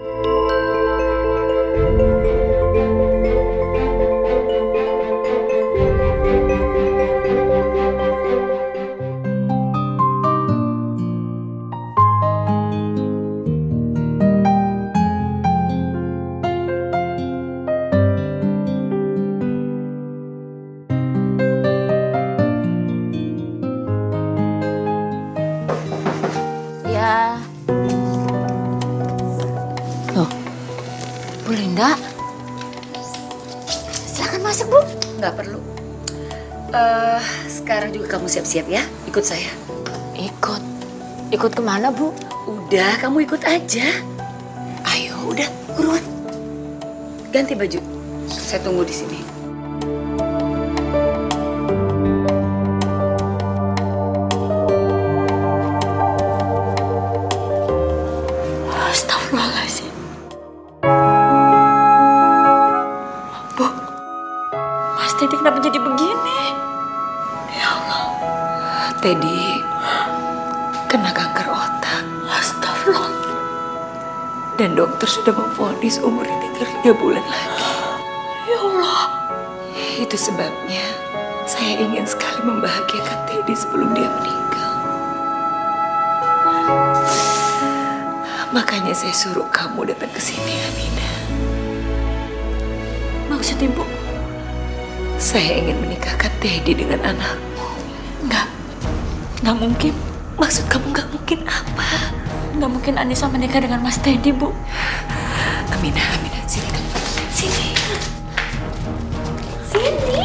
Ya. Siap-siap ya, ikut saya. Ikut. Ikut ke mana, Bu? Udah, kamu ikut aja. Ayo, udah, buruan. Ganti baju. Saya tunggu di sini. Dan dokter sudah memvonis umurnya tinggal tiga bulan lagi. Ya Allah. Itu sebabnya saya ingin sekali membahagiakan Teddy sebelum dia meninggal. Makanya saya suruh kamu datang ke sini, Amina. Maksudnya, Bu? Saya ingin menikahkan Teddy dengan anakmu. Enggak. Enggak mungkin. Maksud kamu nggak mungkin apa? Enggak mungkin Anissa menikah dengan Mas Teddy, Bu. Amina, Amina, sini kamu. Sini. Sini.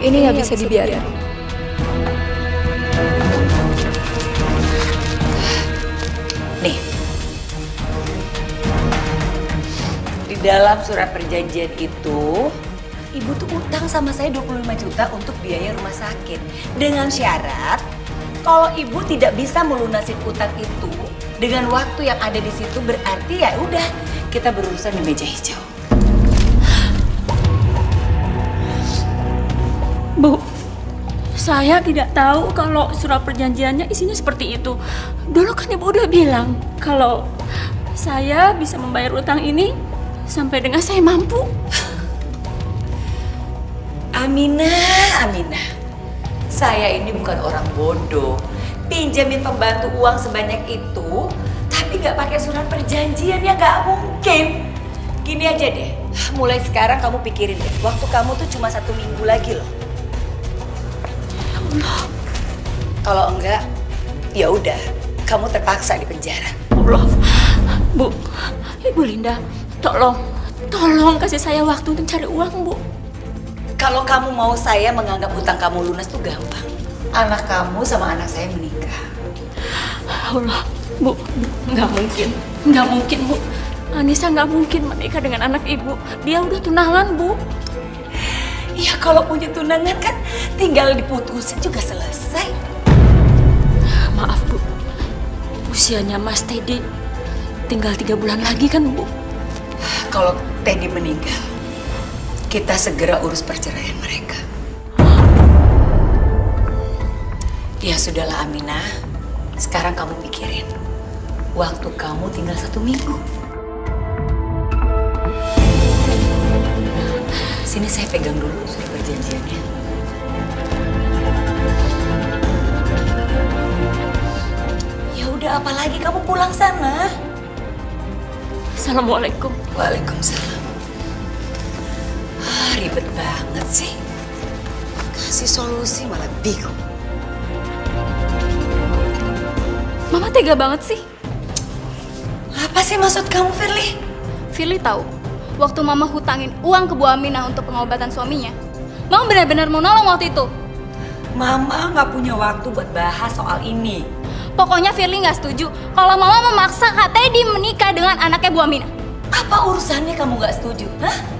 Ini nggak bisa dibiarin. Nih. Di dalam surat perjanjian itu, Ibu tuh utang sama saya 25 juta untuk biaya rumah sakit. Dengan syarat, kalau Ibu tidak bisa melunasi utang itu dengan waktu yang ada di situ berarti ya udah kita berurusan di meja hijau. Bu, saya tidak tahu kalau surat perjanjiannya isinya seperti itu. Dulu kan ibu udah bilang kalau saya bisa membayar utang ini sampai dengan saya mampu. Aminah, Aminah. Saya ini bukan orang bodoh. Pinjamin pembantu uang sebanyak itu, tapi nggak pakai surat perjanjian ya nggak mungkin. Gini aja deh, mulai sekarang kamu pikirin deh, waktu kamu tuh cuma satu minggu lagi loh. Kalau enggak, ya udah, kamu terpaksa di penjara. Allah, Bu, Ibu Linda, tolong, tolong kasih saya waktu untuk cari uang, Bu. Kalau kamu mau saya menganggap hutang kamu lunas tuh gampang. Anak kamu sama anak saya menikah. Allah, Bu, nggak mungkin, nggak mungkin, Bu. Anissa nggak mungkin menikah dengan anak ibu. Dia udah tunangan, Bu. Ya kalau punya tunangan kan tinggal diputusin juga selesai. Maaf, Bu. Usianya Mas Teddy tinggal tiga bulan lagi kan, Bu? Kalau Teddy meninggal, kita segera urus perceraian mereka. Ya sudahlah Aminah, sekarang kamu pikirin. Waktu kamu tinggal satu minggu. Sini saya pegang dulu surat perjanjiannya. Ya udah apalagi kamu pulang sana. Assalamualaikum. Waalaikumsalam. Ah, ribet banget sih. Kasih solusi malah bingung. Mama tega banget sih. Apa sih maksud kamu, Firly? Firly tahu, waktu Mama hutangin uang ke Bu Aminah untuk pengobatan suaminya, Mama benar-benar mau nolong waktu itu. Mama nggak punya waktu buat bahas soal ini. Pokoknya Firly nggak setuju kalau Mama memaksa Kak Teddy menikah dengan anaknya Bu Aminah. Apa urusannya kamu nggak setuju? Hah?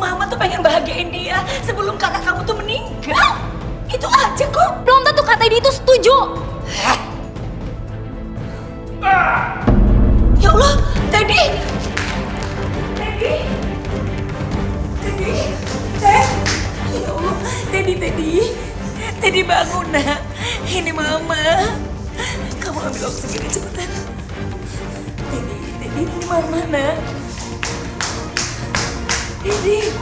Mama tuh pengen bahagiain dia sebelum kakak kamu tuh meninggal. Itu aja kok. Belum tentu Kak Teddy itu setuju. Ya Allah, Teddy! Teddy! Teddy! Teddy! Ya Allah, Teddy, Teddy! Teddy bangun nak. Ini mama. Kamu ambil oksigen cepetan. Teddy, Teddy ini mama nak. Teddy.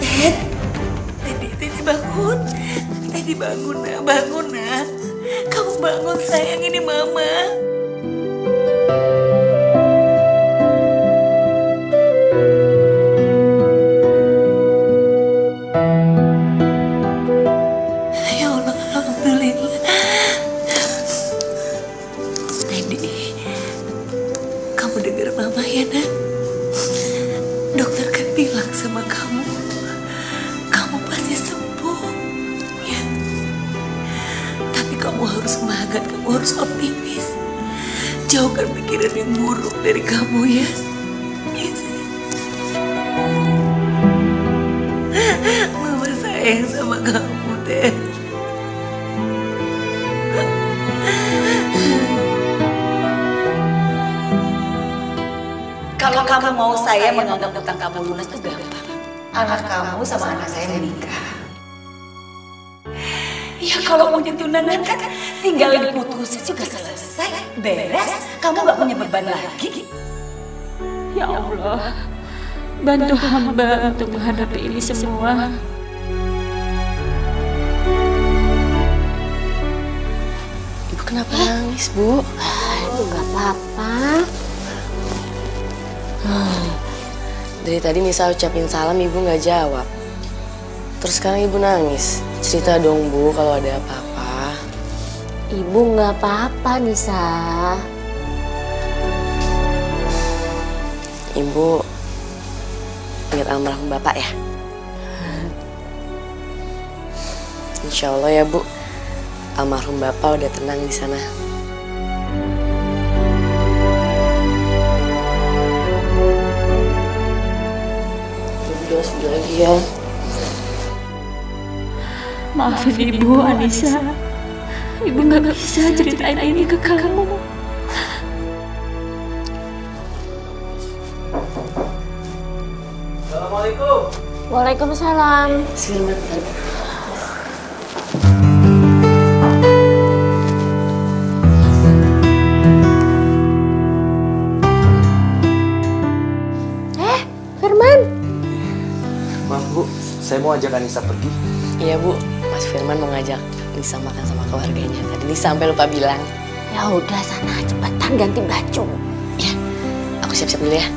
Ted, Teddy, Teddy bangun. Teddy bangun nak, bangun nak. Kamu bangun sayang ini mama. Jauhkan pikiran yang buruk dari kamu ya. Mama sayang sama kamu, Ted. Kalau kamu mau saya menganggap utang kamu lunas itu gampang. Anak kamu sama anak saya menikah. Ya kalau mau ditunangan kan tinggal diputusin juga selesai, beres. Kamu nggak punya beban lagi. Ya Allah, bantu hamba untuk menghadapi ini semua. Ibu kenapa nangis, Bu? Aduh, gak apa-apa. Dari tadi Nisa ucapin salam, Ibu nggak jawab. Terus sekarang Ibu nangis. Cerita dong, Bu, kalau ada apa-apa. Ibu gak apa-apa, Nisa. Ibu ingat almarhum Bapak ya? Insya Allah ya, Bu. Almarhum Bapak udah tenang di sana. Sedih lagi ya. Maafin ibu, Anissa. Ibu nggak bisa ceritain ini ke kamu. Waalaikumsalam. Selamat Eh, Firman. Maaf bu, saya mau ajak Anissa pergi. Iya Bu, Mas Firman mau ngajak Nisa makan sama keluarganya. Tadi Nisa sampai lupa bilang. Ya udah sana cepetan ganti baju. Ya, aku siap-siap dulu ya.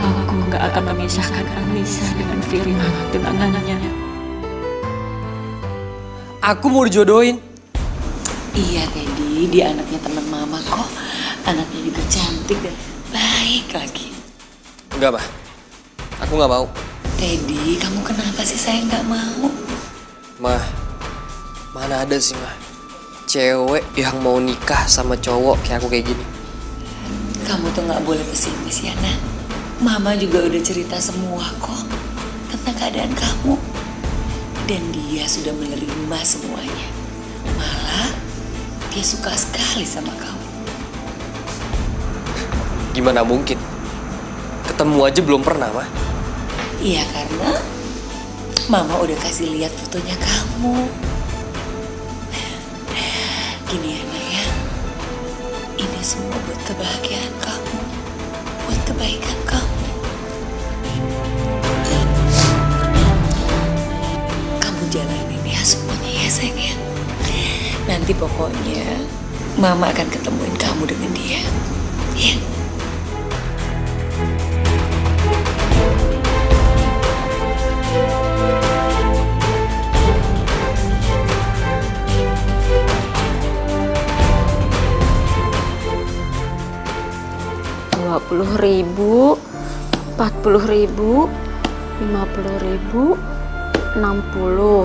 Aku nggak akan memisahkan Anissa dengan Firman tunangannya. Aku mau dijodohin. Iya Teddy, dia anaknya teman mama kok. Anaknya juga cantik dan baik lagi. Enggak, Mah. Aku nggak mau. Teddy, kamu kenapa sih saya nggak mau? Mah, mana ada sih, Mah? Cewek yang mau nikah sama cowok kayak aku kayak gini. Kamu tuh nggak boleh pesimis ya nak. Mama juga udah cerita semua kok tentang keadaan kamu. Dan dia sudah menerima semuanya. Malah dia suka sekali sama kamu. Gimana mungkin? Ketemu aja belum pernah, Mah. Iya karena Mama udah kasih lihat fotonya kamu. Gini ya ya. ini semua buat kebahagiaan kamu, buat kebaikan kamu. Kamu jalanin ya semuanya ya sayang ya. Nanti pokoknya Mama akan ketemuin kamu dengan dia. Ya. Yeah. 20 ribu 40 ribu 50 ribu 60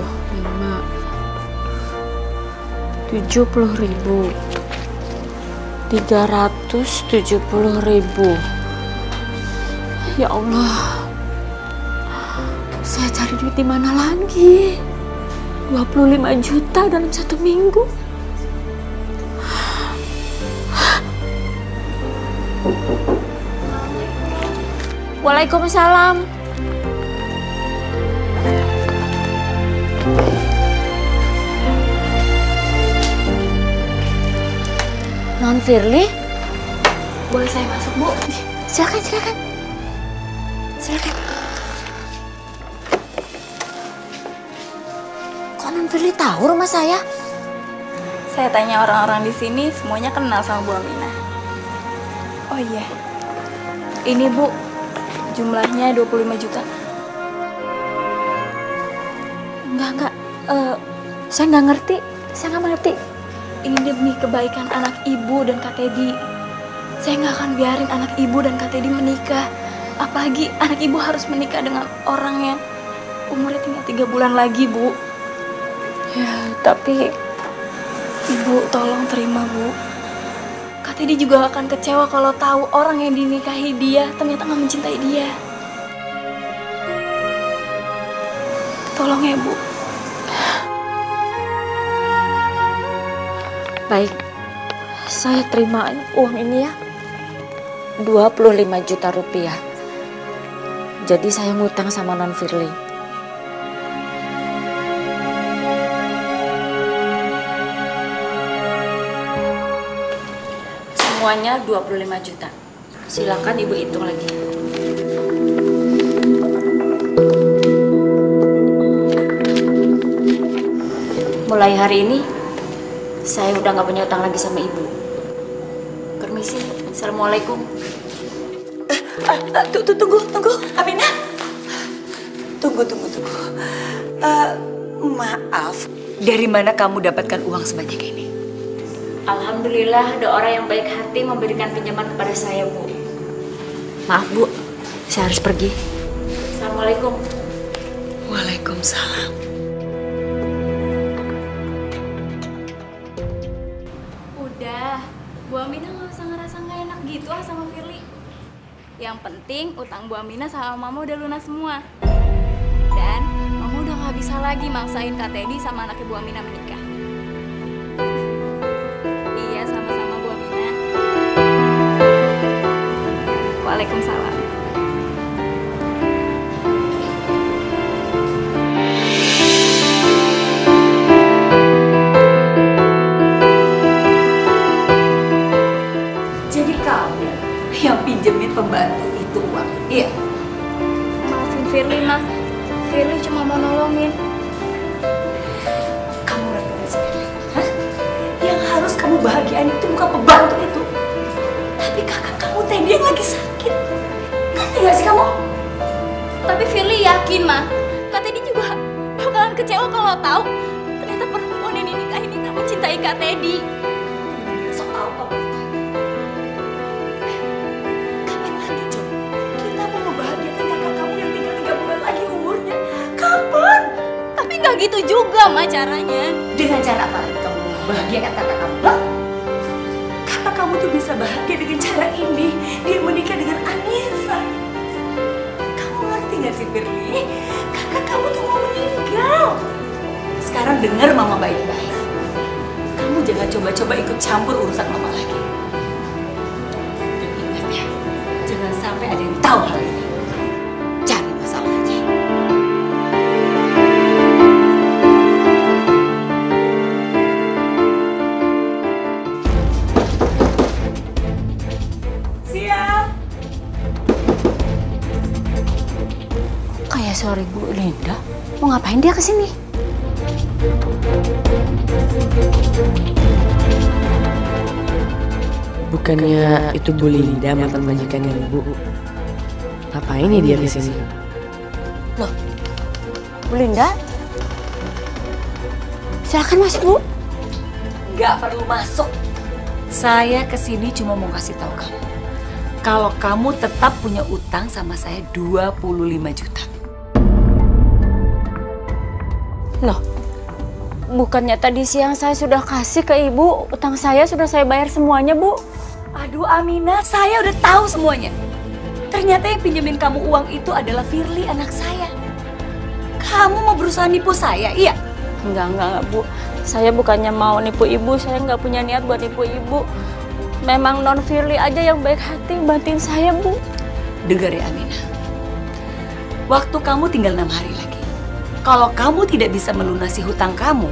5 70 ribu 370 ribu. Ya Allah saya cari duit di mana lagi? 25 juta dalam satu minggu. Waalaikumsalam. Non Firly, Boleh saya masuk, Bu? silakan silakan. Silakan. Kok Non Firly tahu rumah saya? Saya tanya orang-orang di sini, semuanya kenal sama Bu Aminah. Oh iya. Ini, Bu. Jumlahnya 25 juta. Enggak enggak. Eh, saya nggak ngerti. Saya nggak mengerti. Ini demi kebaikan anak ibu dan Kak Teddy. Saya nggak akan biarin anak ibu dan Kak Teddy menikah. Apalagi anak ibu harus menikah dengan orang yang umurnya tinggal tiga bulan lagi, Bu. Ya, tapi Ibu, tolong terima, Bu. Teddy juga akan kecewa kalau tahu orang yang dinikahi dia ternyata nggak mencintai dia. Tolong ya, Bu. baik. Saya terima uang ini ya. 25 juta rupiah. Jadi saya ngutang sama Non Firly. Semuanya 25 juta. Silakan Ibu hitung lagi. Mulai hari ini saya udah nggak punya utang lagi sama ibu. Permisi, assalamualaikum. Ah, tu- tu- tunggu, tunggu, Aminah. Tunggu, tunggu, tunggu. Eh, maaf, dari mana kamu dapatkan uang sebanyak ini? Alhamdulillah ada orang yang baik hati memberikan pinjaman kepada saya bu. Maaf bu, saya harus pergi. Assalamualaikum. Waalaikumsalam. Udah, Bu Aminah nggak usah ngerasa nggak enak gitu ah sama Firly. Yang penting utang Bu Aminah sama Mama udah lunas semua. Dan Mama udah nggak bisa lagi maksain Kak Teddy sama anaknya Bu Aminah menikah. Waalaikumsalam. Jadi kamu yang pinjemin pembantu itu uang? Iya. Maafin Firly, Ma. Firly cuma mau nolongin. Kamu ngerti sih? Hah? Yang harus kamu bahagiain itu bukan pembantu itu. Tapi kakak kamu Teddy yang lagi sakit. Firly yakin, Ma. Kak Teddy juga bakalan kecewa kalau tahu ternyata perempuan yang ini gak mencintai Kak Teddy. Sok tahu kamu. Kapan lagi? Kita mau kakak kamu yang tinggal tiga bulan lagi umurnya. Kapan? Tapi nggak gitu juga, Ma, caranya. Dengan cara apa lagi kamu membahagiakan kakak kamu? Hah? Kakak kamu tuh bisa bahagia dengan cara ini. Dia menikah dengan Anissa. Gak sih, Firly? Kakak kamu tuh mau meninggal. Sekarang dengar mama baik-baik. Kamu jangan coba-coba ikut campur urusan mama lagi. Dan ingat ya, jangan sampai ada yang tahu hal ini. Sore Bu Linda. Mau ngapain dia ke sini? Bukannya itu Bu Linda mantan majikannya Ibu. Ngapain ya dia di sini? Bu Linda? Silakan masuk Bu. Nggak perlu masuk. Saya ke sini cuma mau kasih tahu kamu. Kalau kamu tetap punya utang sama saya 25 juta. Loh, bukannya tadi siang saya sudah kasih ke ibu, utang saya sudah saya bayar semuanya, Bu. Aduh Amina, saya udah tahu semuanya. Ternyata yang pinjemin kamu uang itu adalah Firly anak saya. Kamu mau berusaha nipu saya, iya? Enggak, enggak, enggak, Bu. Saya bukannya mau nipu ibu, saya nggak punya niat buat nipu ibu. Memang non Firly aja yang baik hati bantuin saya, Bu. Dengar ya Amina. waktu kamu tinggal enam hari lagi. Kalau kamu tidak bisa melunasi hutang kamu,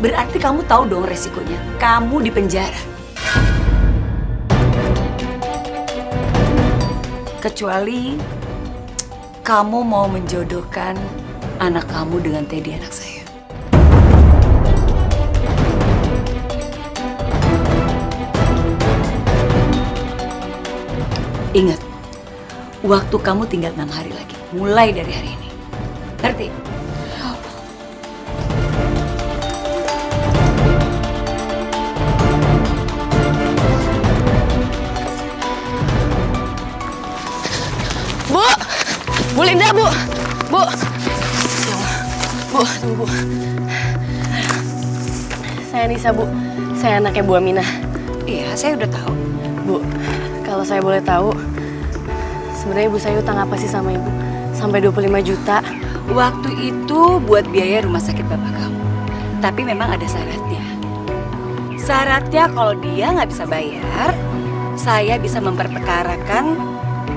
berarti kamu tahu dong resikonya. Kamu di penjara. Kecuali kamu mau menjodohkan anak kamu dengan Teddy anak saya. Ingat, waktu kamu tinggal enam hari lagi, mulai dari hari ini. Ngerti? Bu Linda, Bu! Bu! Ya Allah. Bu, tunggu. Saya Nisa, Bu. Saya anaknya Bu Aminah. Iya, saya udah tahu. Bu, kalau saya boleh tahu, sebenarnya ibu saya utang apa sih sama ibu? Sampai 25 juta. Waktu itu buat biaya rumah sakit bapak kamu. Tapi memang ada syaratnya. Syaratnya kalau dia nggak bisa bayar, saya bisa memperpekarakan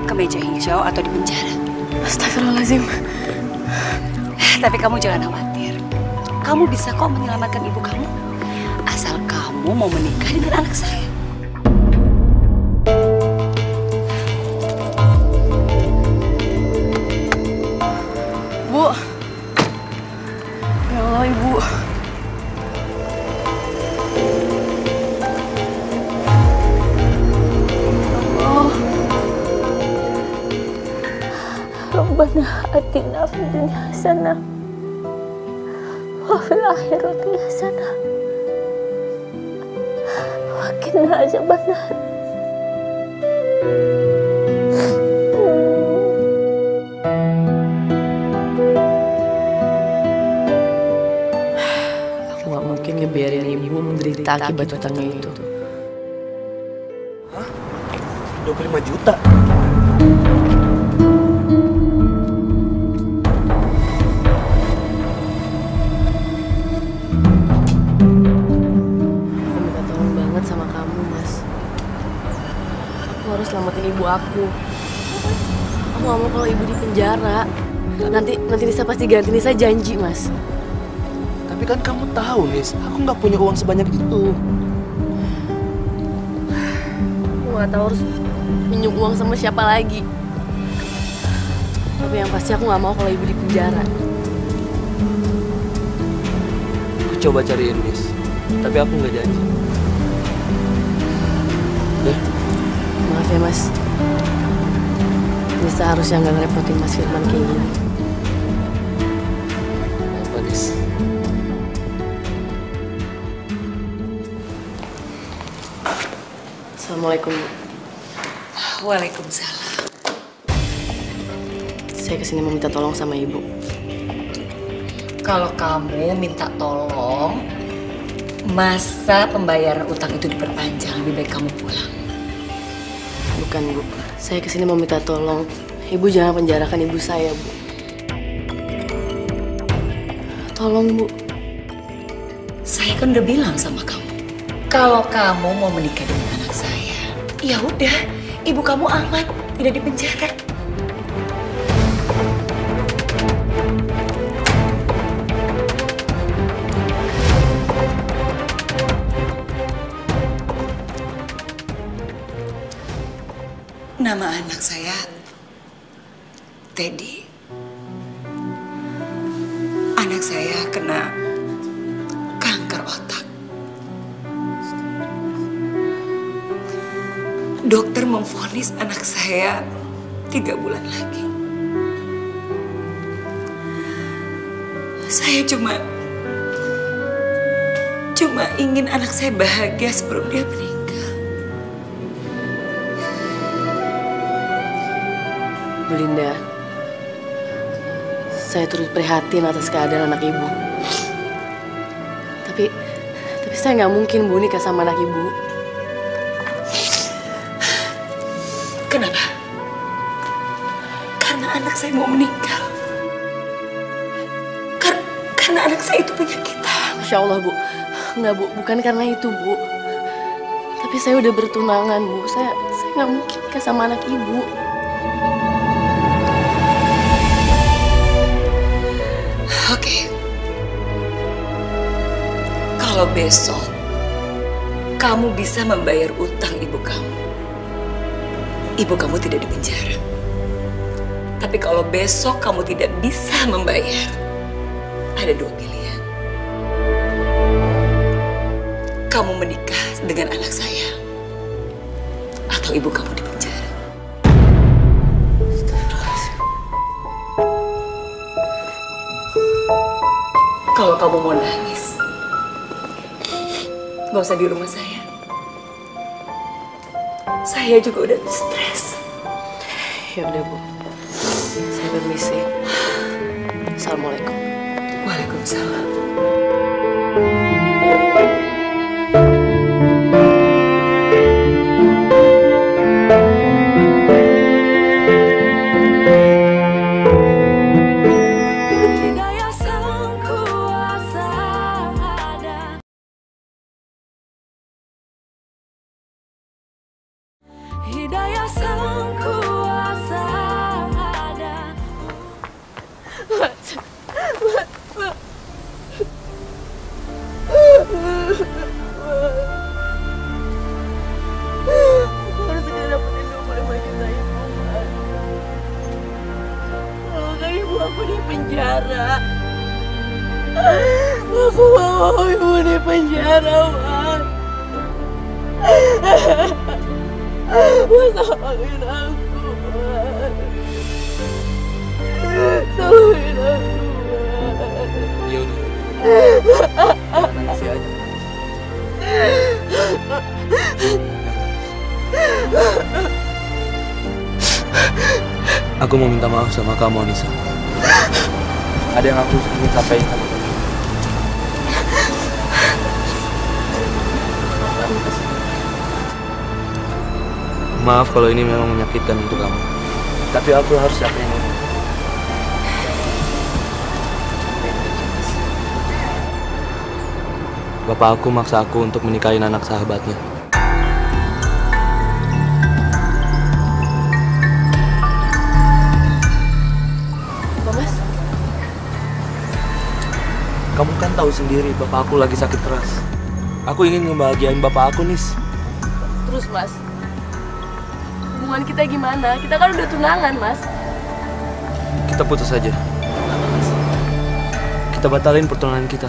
ke meja hijau atau di penjara. Astagfirullahaladzim. Tapi kamu jangan khawatir. Kamu bisa kok menyelamatkan ibu kamu. Asal kamu mau menikah dengan anak saya. حسنة وفي الآخرة حسنة وقنا عذاب النار Aku gak mungkin ngebiarin ibu menderita akibat utangnya itu. 25 juta. Selamatin ibu aku. Aku gak mau kalau ibu di penjara. Nanti nanti Nisa pasti ganti Nisa janji, Mas. Tapi kan kamu tahu, Nis, aku nggak punya uang sebanyak itu. Aku gak tahu harus minjem uang sama siapa lagi. Tapi yang pasti aku gak mau kalau ibu di penjara. Aku coba cariin, Nis. Tapi aku nggak janji. Ya, Mas. Nisa harusnya nggak ngerepotin Mas Firman kayak gini. Nis? Assalamualaikum. Waalaikumsalam. Saya ke sini mau minta tolong sama ibu. Kalau kamu minta tolong, masa pembayaran utang itu diperpanjang, lebih baik kamu pulang. Bukan, Bu. Saya ke sini mau minta tolong. Ibu jangan penjarakan ibu saya, Bu. Tolong, Bu. Saya kan udah bilang sama kamu, kalau kamu mau menikah dengan anak saya, ya udah, ibu kamu aman, tidak di tiga bulan lagi. Saya cuma cuma ingin anak saya bahagia sebelum dia meninggal. Bu Linda, saya turut prihatin atas keadaan anak ibu. Tapi, tapi saya nggak mungkin Bu nikah sama anak ibu. Saya mau meninggal. Kar- karena anak saya itu punya kita. Masya Allah Bu, nggak Bu, bukan karena itu Bu. Tapi saya udah bertunangan Bu, saya saya nggak mungkin nikah sama anak ibu. Oke. Kalau besok kamu bisa membayar utang ibu kamu, ibu kamu tidak dipenjara. Tapi kalau besok kamu tidak bisa membayar, ada dua pilihan. Kamu menikah dengan anak saya, atau ibu kamu dipenjara. Kalau kamu mau nangis, gak usah di rumah saya. Saya juga udah stres. Ya udah bu, permisi. Assalamualaikum. Waalaikumsalam. Aku mau minta maaf sama kamu, Anissa. Ada yang aku ingin sampaikan. Maaf kalau ini memang menyakitkan untuk kamu. Tapi aku harus yakin Bapak aku maksa aku untuk menikahin anak sahabatnya. Mas? Kamu kan tahu sendiri bapak aku lagi sakit keras. Aku ingin ngebahagiain bapak aku, Nis. Terus, Mas? Hubungan kita gimana? Kita kan udah tunangan, Mas. Kita putus saja. Kita batalin pertunangan kita.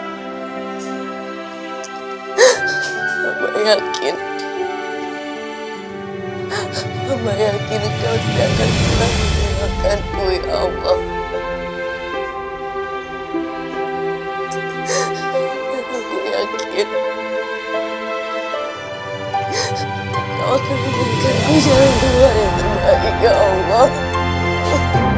yakin Hamba yakin kau tidak akan pernah meninggalkanku ya Allah. Aku yakin kau akan memberikanku jalan keluar yang terbaik ya Allah.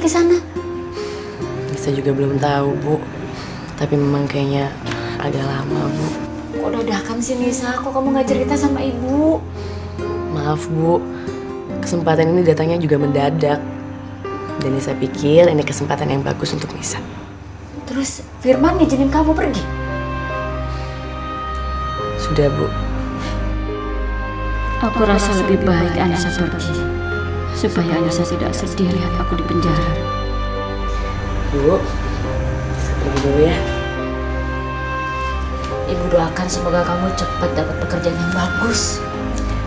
Di sana? Nisa juga belum tahu, Bu. Tapi memang kayaknya agak lama, Bu. Kok dadakan sih Nisa? Kok kamu nggak cerita sama ibu? Maaf, Bu. Kesempatan ini datangnya juga mendadak. Dan Nisa pikir ini kesempatan yang bagus untuk Nisa. Terus Firman ngizinin kamu pergi? Sudah, Bu. Aku rasa lebih baik Anissa pergi. Supaya Anissa tidak sedih lihat aku di penjara. Bu, pergi dulu ya. Ibu doakan semoga kamu cepat dapat pekerjaan yang bagus.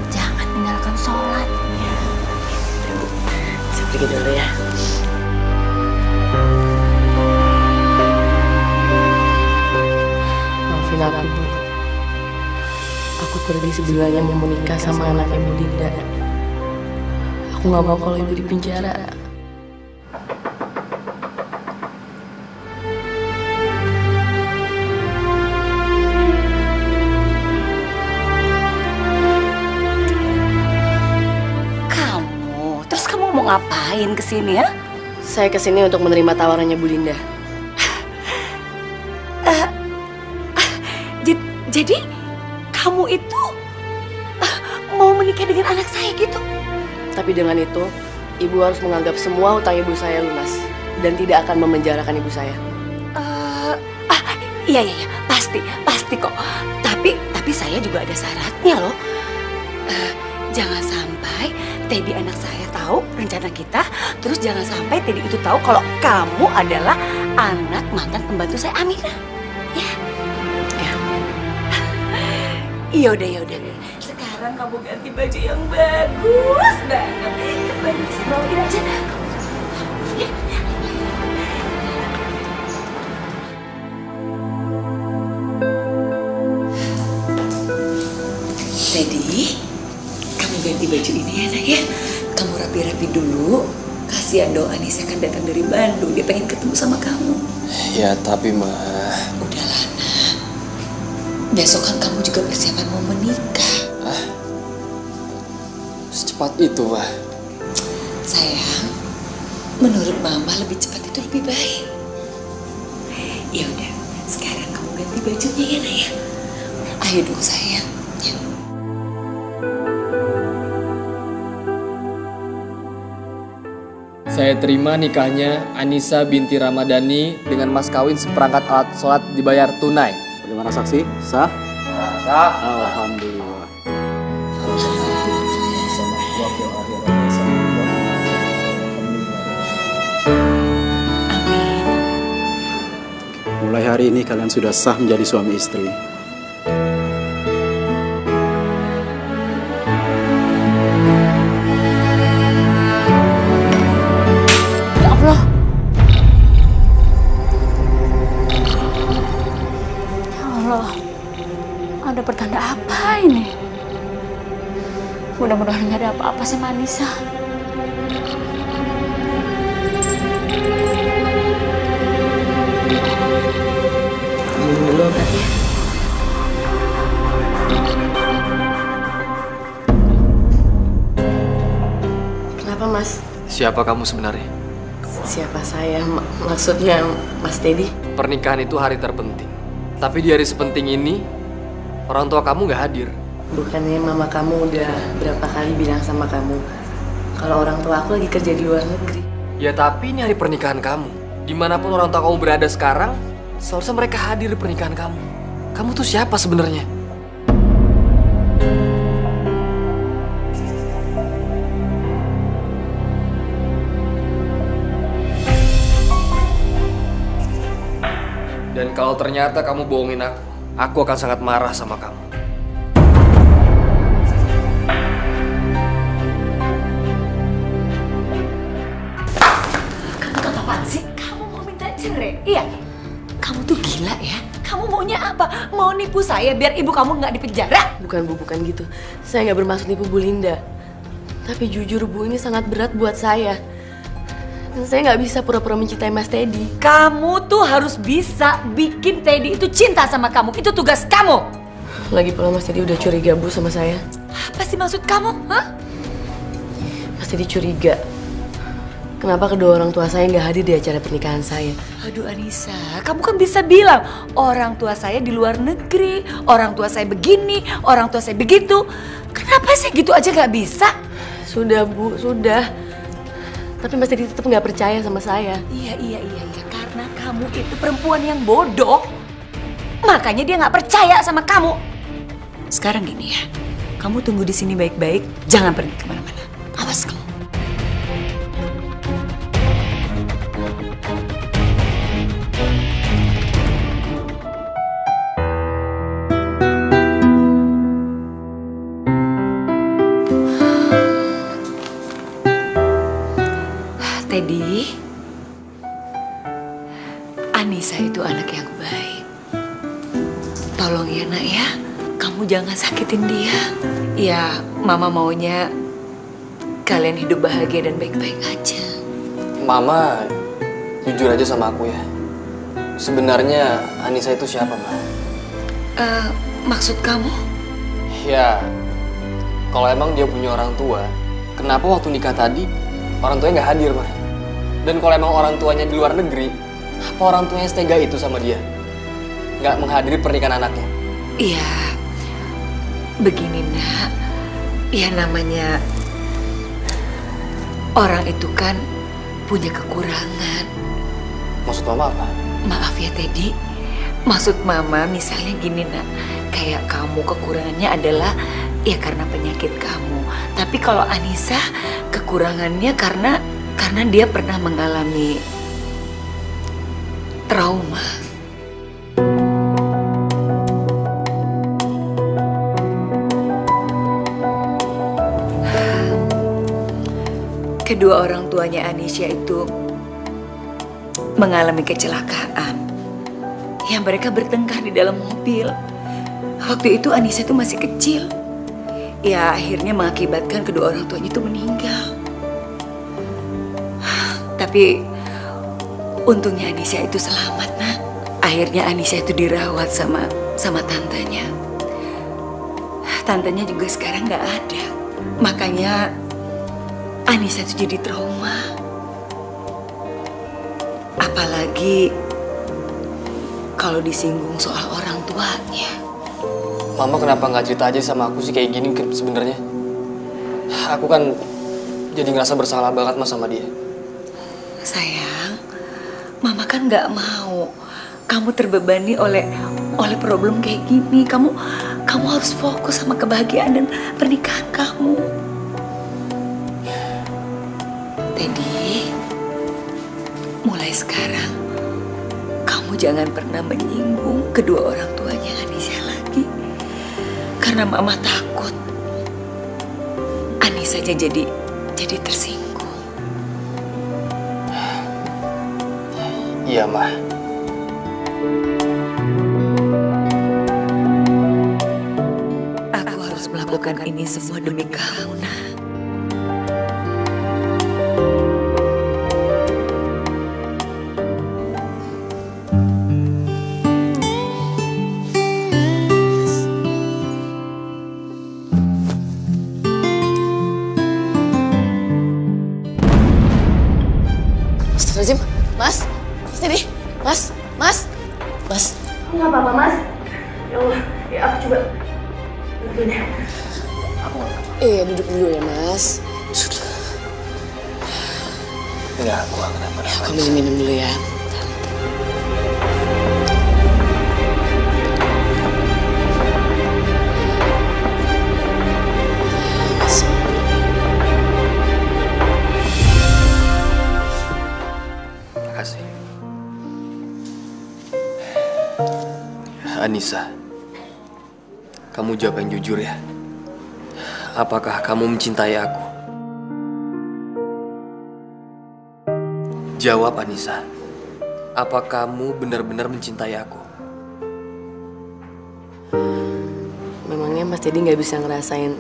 Jangan tinggalkan sholat. Saya pergi dulu ya. Maafin aku, Bu. Aku pergi sebelumnya mau menikah sama anaknya Bu Linda. Aku nggak mau kalau ibu di penjara. Kamu, terus kamu mau ngapain ke sini ya? Saya ke sini untuk menerima tawarannya Bu Linda. J- jadi kamu itu ah, mau menikah dengan anak saya gitu? Tapi dengan itu, ibu harus menganggap semua hutang ibu saya lunas dan tidak akan memenjarakan ibu saya. Eh, ah, iya iya iya, pasti, pasti kok. Tapi tapi saya juga ada syaratnya loh. Eh, jangan sampai Teddy anak saya tahu rencana kita, terus jangan sampai Teddy itu tahu kalau kamu adalah anak mantan pembantu saya Amina. Ya. Ya. Yaudah, yaudah. Sekarang kamu ganti baju yang bagus banget. Bagus, bawain aja. Ya. Teddy, kamu ganti baju ini ya nak ya. Kamu rapi-rapi dulu. Kasihan dong Anissa kan datang dari Bandung. Dia pengen ketemu sama kamu. Ya tapi mah Udahlah nak. Besok kan kamu juga persiapan mau menikah. Secepat itu mah. Sayang, menurut mama lebih cepat itu lebih baik. Ya udah, sekarang kamu ganti bajunya ya nak ya. Ayo dong sayang. Ya. Saya terima nikahnya Anissa binti Ramadhani dengan mas kawin seperangkat alat sholat dibayar tunai. Bagaimana saksi? Sah? Sah. Alhamdulillah. Mulai hari ini kalian sudah sah menjadi suami istri. Ya Allah. Ya Allah. Ada pertanda apa ini? Mudah-mudahan nggak ada apa-apa sama Anissa. Obatnya. Kenapa mas? Siapa kamu sebenarnya? Siapa saya? Ma- maksudnya Mas Teddy? Pernikahan itu hari terpenting. Tapi di hari sepenting ini, orang tua kamu nggak hadir. Bukannya mama kamu udah berapa kali bilang sama kamu kalau orang tua aku lagi kerja di luar negeri. Ya tapi ini hari pernikahan kamu. Di mana pun orang tua kamu berada sekarang, seharusnya mereka hadir di pernikahan kamu. Kamu tuh siapa sebenarnya? Dan kalau ternyata kamu bohongin aku, aku akan sangat marah sama kamu. Kamu tuh apaan sih? Kamu mau minta cerai? Iya. Maunya apa? Mau nipu saya biar ibu kamu nggak di penjara? Bukan bu, bukan gitu. Saya nggak bermaksud nipu Bu Linda. Tapi jujur bu, ini sangat berat buat saya. Dan saya nggak bisa pura-pura mencintai Mas Teddy. Kamu tuh harus bisa bikin Teddy itu cinta sama kamu. Itu tugas kamu. Lagi pula Mas Teddy udah curiga bu sama saya. Apa sih maksud kamu? Hah? Mas Teddy curiga kenapa kedua orang tua saya nggak hadir di acara pernikahan saya. Aduh Anissa, kamu kan bisa bilang orang tua saya di luar negeri, orang tua saya begini, orang tua saya begitu. Kenapa sih gitu aja nggak bisa? Sudah bu, sudah. Tapi Mas Teddy tetap nggak percaya sama saya. Iya iya iya iya karena kamu itu perempuan yang bodoh. Makanya dia nggak percaya sama kamu. Sekarang gini ya, kamu tunggu di sini baik-baik, jangan pergi ke mana-mana. Awas kamu. Jangan sakitin dia. Ya, mama maunya kalian hidup bahagia dan baik-baik aja. Mama, jujur aja sama aku ya. Sebenarnya Anissa itu siapa, Ma? Eh, maksud kamu? Ya, kalau emang dia punya orang tua, kenapa waktu nikah tadi orang tuanya nggak hadir, Ma? Dan kalau emang orang tuanya di luar negeri, apa orang tuanya setega itu sama dia? Nggak menghadiri pernikahan anaknya? Iya, begini nak. Ya namanya orang itu kan punya kekurangan. Maksud Mama apa? Maaf ya Teddy, maksud mama misalnya gini nak, kayak kamu kekurangannya adalah ya karena penyakit kamu. Tapi kalau Anissa kekurangannya karena karena dia pernah mengalami trauma. Kedua orang tuanya Anisha itu mengalami kecelakaan. Yang mereka bertengkar di dalam mobil. Waktu itu Anissa itu masih kecil. Ya akhirnya mengakibatkan kedua orang tuanya itu meninggal. Tapi untungnya Anissa itu selamat nak. Akhirnya Anissa itu dirawat sama sama tantenya. Tantenya juga sekarang nggak ada. Makanya Anissa itu jadi trauma. Apalagi kalau disinggung soal orang tuanya. Mama kenapa nggak cerita aja sama aku sih kayak gini sebenarnya? Aku kan jadi ngerasa bersalah banget mas sama dia. Sayang, Mama kan nggak mau kamu terbebani oleh oleh problem kayak gini. Kamu kamu harus fokus sama kebahagiaan dan pernikahan kamu. Teddy, mulai sekarang kamu jangan pernah menyinggung kedua orang tuanya Anissa lagi. Karena Mama takut Anissa aja jadi jadi tersinggung. Iya mah. Aku harus melakukan ini semua demi kamu, nak. Astagfirullahaladzim, Mas, Mas Teddy, Mas, Mas, Mas. Nggak apa-apa, Mas. Ya Allah, ya aku coba bantuin ya. Iya, duduk dulu ya, Mas. Enggak, aku nggak kenapa-napa. Aku ambil minum dulu ya. Anissa, kamu jawab yang jujur ya. Apakah kamu mencintai aku? Jawab Anissa. Apa kamu benar-benar mencintai aku? memangnya Mas Teddy nggak bisa ngerasain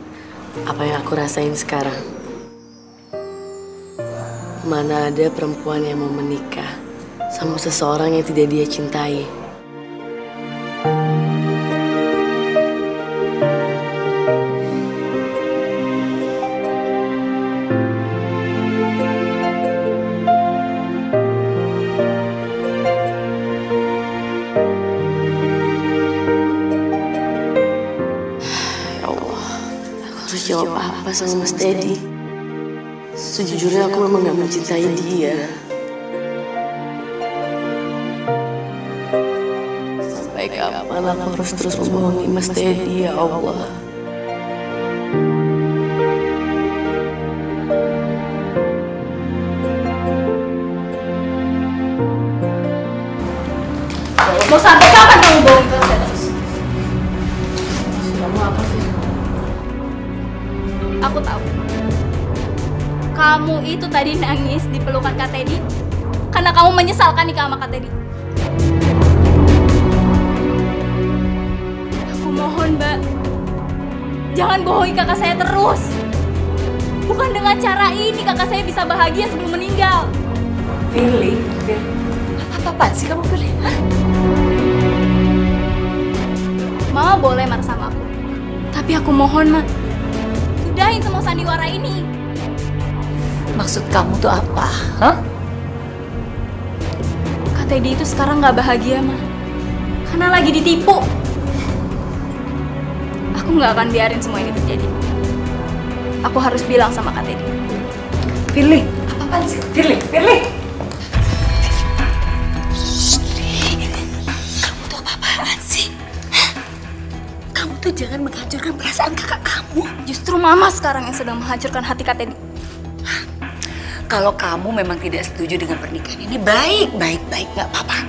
apa yang aku rasain sekarang? Mana ada perempuan yang mau menikah sama seseorang yang tidak dia cintai? Mas Teddy. Sejujurnya aku memang gak mencintai dia. Sampai kapan aku harus terus membohongi Mas Teddy ya Allah. Itu tadi nangis di pelukan Kak Teddy karena kamu menyesalkan nikah sama Kak Teddy. Aku mohon, Mbak. Jangan bohongi kakak saya terus. Bukan dengan cara ini kakak saya bisa bahagia sebelum meninggal. Firly, Firly. Apa-apaan sih kamu Firly? Hah? Mama boleh marah sama aku. Tapi aku mohon, Ma. Sudahin semua sandiwara ini. Maksud kamu tuh apa? Hah? Kak Teddy itu sekarang nggak bahagia, Ma. Karena lagi ditipu. Aku nggak akan biarin semua ini terjadi. Aku harus bilang sama Kak Teddy. Firly, apa-apaan sih? Firly, Firly. Kamu tuh apa-apaan sih? Kamu tuh jangan menghancurkan perasaan kakak kamu. Justru Mama sekarang yang sedang menghancurkan hati Kak Teddy. Kalau kamu memang tidak setuju dengan pernikahan ini, baik, baik, baik, nggak apa-apa.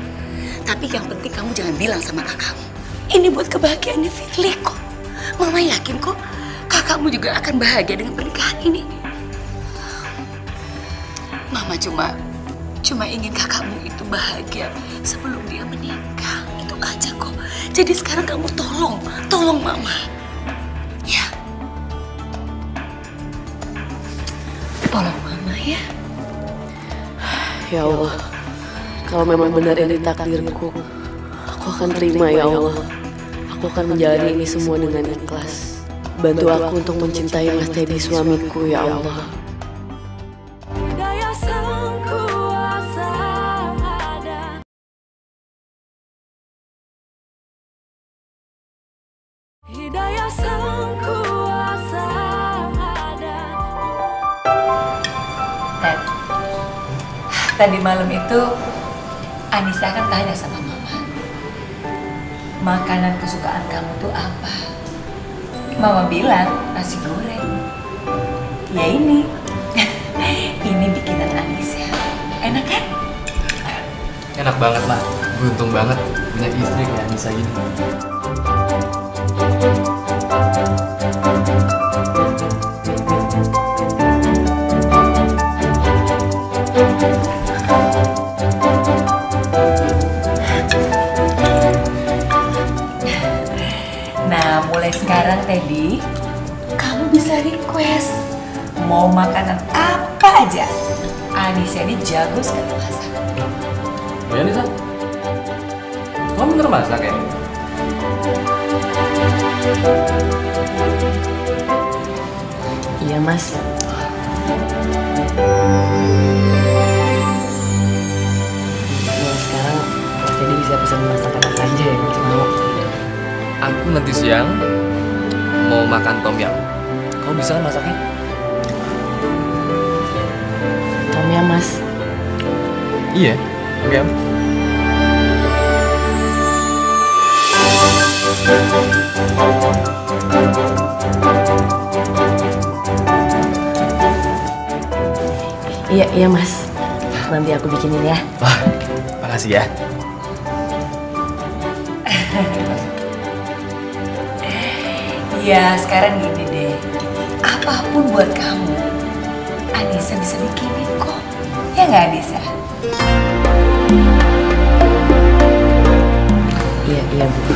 Tapi yang penting kamu jangan bilang sama kakakmu. Ini buat kebahagiaannya Firly kok. Mama yakin kok kakakmu juga akan bahagia dengan pernikahan ini. Mama cuma cuma ingin kakakmu itu bahagia sebelum dia meninggal. Itu aja kok. Jadi sekarang kamu tolong, tolong Mama. Ya. Tolong Mama ya. Ya Allah, kalau memang benar ini takdirku, aku akan terima ya Allah. Aku akan menjalani ini semua dengan ikhlas. Bantu aku untuk mencintai Mas Teddy suamiku ya Allah. Tadi malam itu Anissa kan tanya sama Mama. Makanan kesukaan kamu tuh apa? Mama bilang nasi goreng. Ya ini. ini bikinan Anissa. Enak kan? Enak banget lah. Beruntung banget punya istri kayak Anissa gini. Nah, mau makanan apa aja. Anissa ini jago sekali masak. Oh ya Nisa? Kamu bener masak ya? Iya Mas. Mulai sekarang Mas Teddy bisa pesan masakan apa aja yang Mas mau. Aku nanti siang mau makan tom yum. Kamu bisa kan masaknya? Ya Mas. Iya, yum. Iya iya Mas. Nanti aku bikinin ya. Wah, makasih ya. Ya, sekarang gini deh. Apa pun buat kamu, Ya nggak Anissa? Iya iya Bu.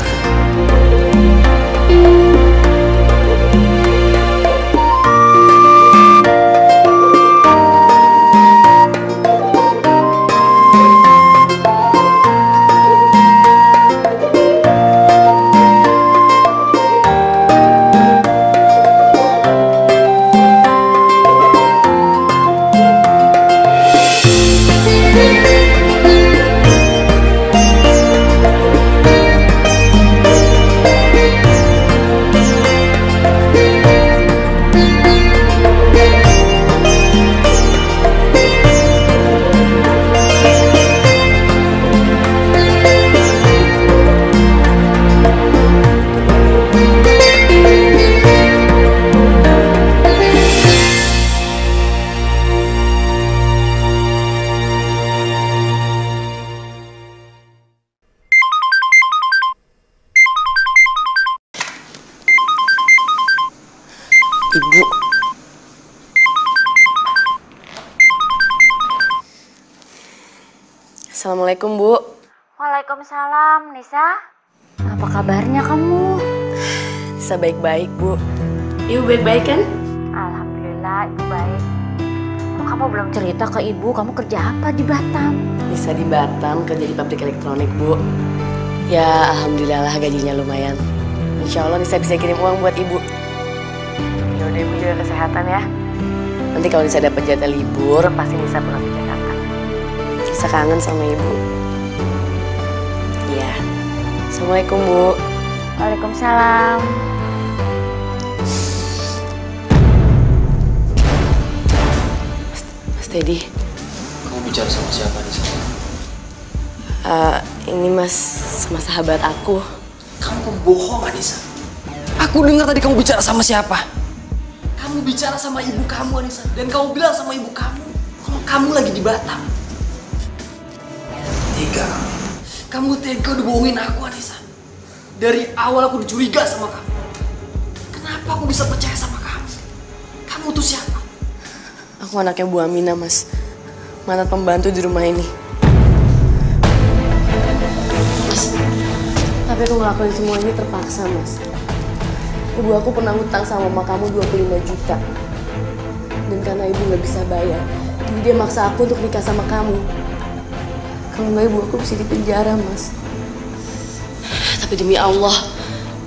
Baik-baik, Bu. Ibu baik-baik kan? Alhamdulillah, ibu baik. Kok kamu belum cerita ke ibu, kamu kerja apa di Batam? Bisa di Batam kerja di pabrik elektronik, Bu. Ya, alhamdulillah lah gajinya lumayan. Insya Allah Nisa bisa kirim uang buat Ibu. Yaudah, Ibu juga kesehatan ya. Nanti kalau Nisa dapat jatah libur, pasti Nisa pulang ke Jakarta. Nisa kangen sama Ibu. Iya. Assalamualaikum, Bu. Waalaikumsalam. Teddy, Kamu bicara sama siapa nih? eh, ini Mas sama sahabat aku. Kamu pembohong, Anissa. Aku dengar tadi kamu bicara sama siapa? Kamu bicara sama ibu kamu, Anissa. Dan kamu bilang sama ibu kamu kalau kamu lagi di Batam. Tega. Kamu tega udah bohongin aku, Anissa. Dari awal aku udah curiga sama kamu. Kenapa aku bisa percaya sama kamu? Kamu tuh siapa? Aku anaknya Bu Amina, Mas. Mantan pembantu di rumah ini. Tapi aku ngelakuin semua ini terpaksa, Mas. Ibu aku pernah hutang sama mama kamu 25 juta. Dan karena ibu nggak bisa bayar, jadi dia maksa aku untuk nikah sama kamu. Kalau nggak ibu aku bisa dipenjara, Mas. Tapi demi Allah,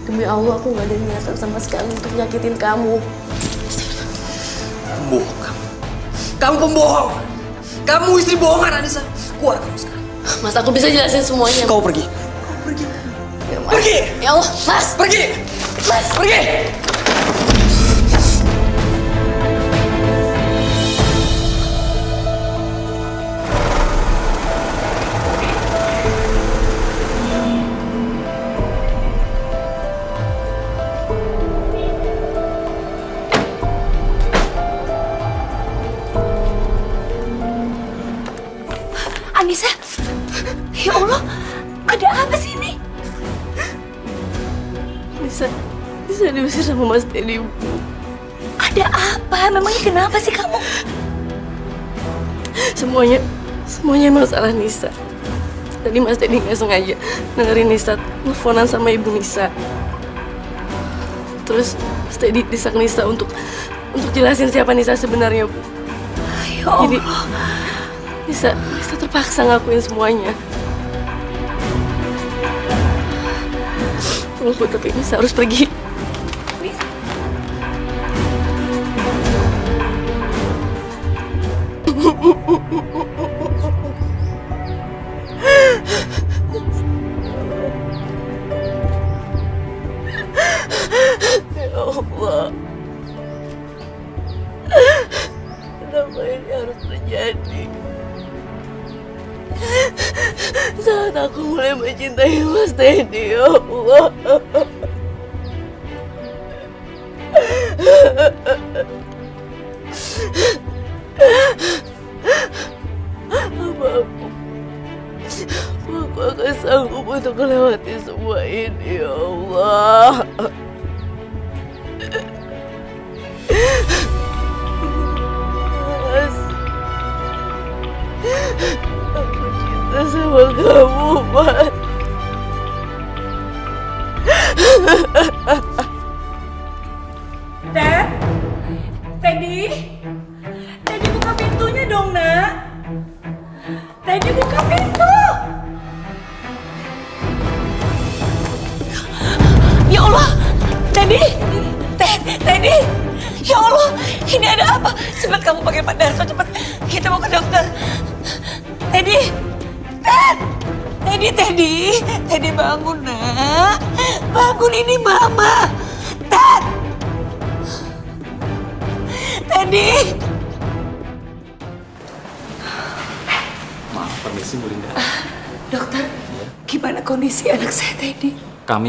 demi Allah aku nggak ada niatan sama sekali untuk nyakitin kamu. Pembohong kamu. Pembohong. Kamu istri bohongan, Anissa. Keluar kamu sekarang. Mas, aku bisa jelasin semuanya. Kau pergi. Pergi. Ya Allah, Mas. Pergi. Mas. Pergi. Bisa diusir sama Mas Teddy. Ada apa? Memangnya kenapa sih kamu? Semuanya, semuanya masalah Nisa. Tadi Mas Teddy nggak sengaja dengerin Nisa teleponan sama Ibu Nisa. Terus Mas Teddy desak Nisa untuk untuk jelasin siapa Nisa sebenarnya, Bu. Ya Allah. Jadi Nisa, Nisa terpaksa ngakuin semuanya. Walaupun tapi Nisa harus pergi.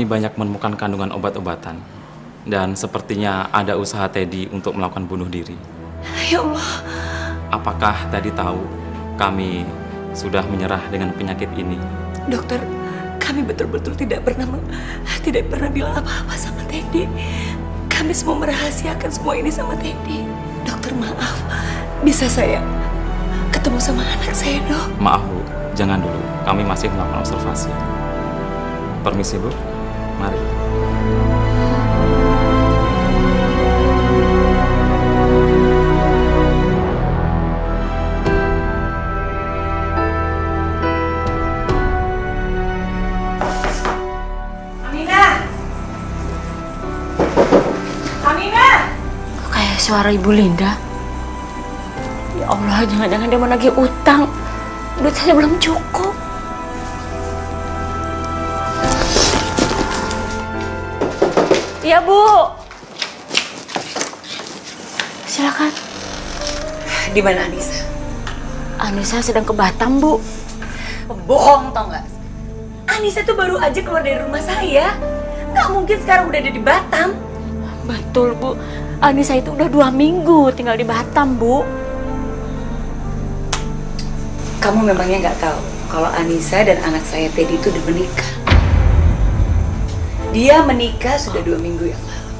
Kami banyak menemukan kandungan obat-obatan. Dan sepertinya ada usaha Teddy untuk melakukan bunuh diri. Ya Allah, Apakah Teddy tahu kami sudah menyerah dengan penyakit ini? dokter, kami betul-betul tidak pernah tidak pernah bilang apa-apa sama Teddy. Kamis mau merahasiakan semua ini sama Teddy. Dokter maaf, bisa saya ketemu sama anak saya dok? Maaf Bu, jangan dulu. Kami masih melakukan observasi. Permisi Bu, mari. Aminah! Aminah! Kok kayak suara Ibu Linda? Ya Allah, jangan-jangan dia mau nagih utang. Duit saya belum cukup. Iya, Bu. Silakan. Di mana Anissa? Anissa sedang ke Batam, Bu. Bohong tau nggak? Anissa tuh baru aja keluar dari rumah saya. Nggak mungkin sekarang udah ada di Batam. Betul, Bu. Anissa itu udah dua minggu tinggal di Batam, Bu. Kamu memangnya nggak tahu kalau Anissa dan anak saya Teddy itu udah menikah. Dia menikah sudah dua minggu yang lalu.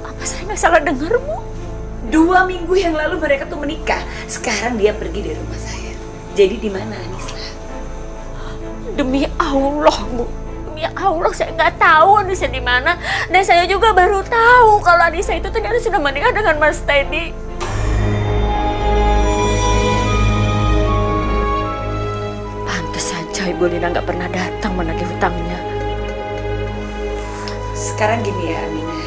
Apa saya nggak salah dengar, Bu? Dua minggu yang lalu mereka tuh menikah. Sekarang dia pergi dari rumah saya. Jadi di mana Anissa? Demi Allah, Bu. Demi Allah, saya nggak tahu Anissa di mana. Dan saya juga baru tahu kalau Anissa itu ternyata sudah menikah dengan Mas Teddy. Ibu Lina nggak pernah datang menagih hutangnya. Sekarang gini ya Aminah.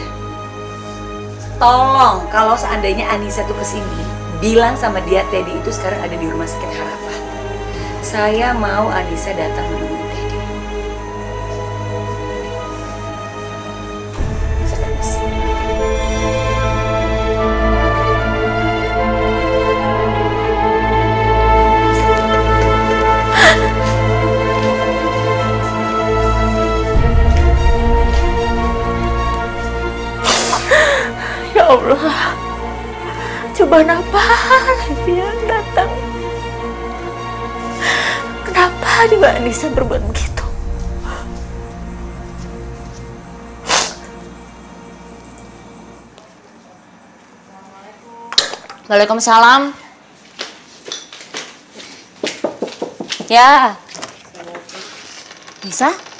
Tolong kalau seandainya Anissa tuh ke sini, bilang sama dia Teddy itu sekarang ada di rumah sakit harapan. Saya mau Anissa datang menemui cobaan apa lagi yang datang? Kenapa juga Anissa berbuat begitu? Waalaikumsalam. Ya. Bisa?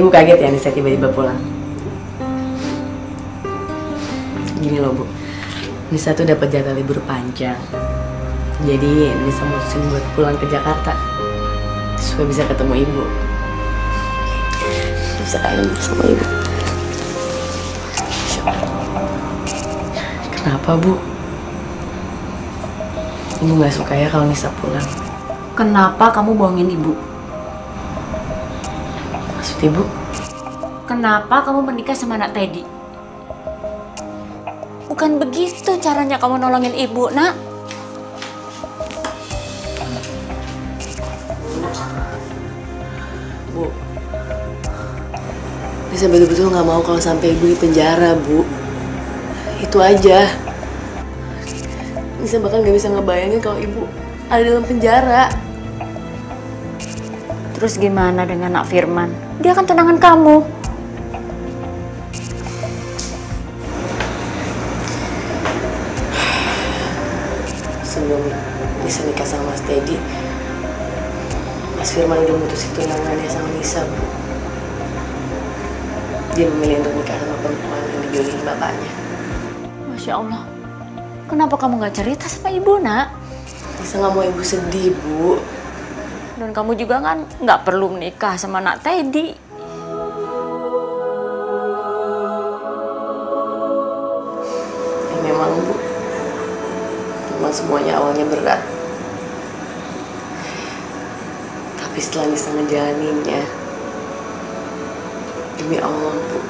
Ibu kaget ya Nisa tiba-tiba pulang. Gini loh bu, Nisa tuh dapat jatah libur panjang. Jadi Nisa mutusin buat pulang ke Jakarta supaya bisa ketemu ibu. Bisa kangen sama ibu. Kenapa bu? Ibu nggak suka ya kalau Nisa pulang? Kenapa kamu bohongin ibu? Maksud ibu? Kenapa kamu menikah sama anak Teddy? Bukan begitu caranya kamu nolongin ibu, nak. Bu, Nisa betul-betul nggak mau kalau sampai ibu di penjara, Bu. Itu aja. Nisa bahkan nggak bisa ngebayangin kalau ibu ada dalam penjara. Terus gimana dengan Nak Firman? Dia kan tunangan kamu. Sebelum Nisa nikah sama Mas Teddy, Mas Firman udah mutusin tunangannya sama Nisa, Bu. Dia memilih untuk nikah sama perempuan yang dijodohin bapaknya. Masya Allah. Kenapa kamu nggak cerita sama ibu, nak? Nisa nggak mau ibu sedih, Bu. Dan kamu juga kan nggak perlu menikah sama anak Teddy. Ya, memang bu, memang semuanya awalnya berat. Tapi setelah bisa ngejalaninnya, demi Allah bu,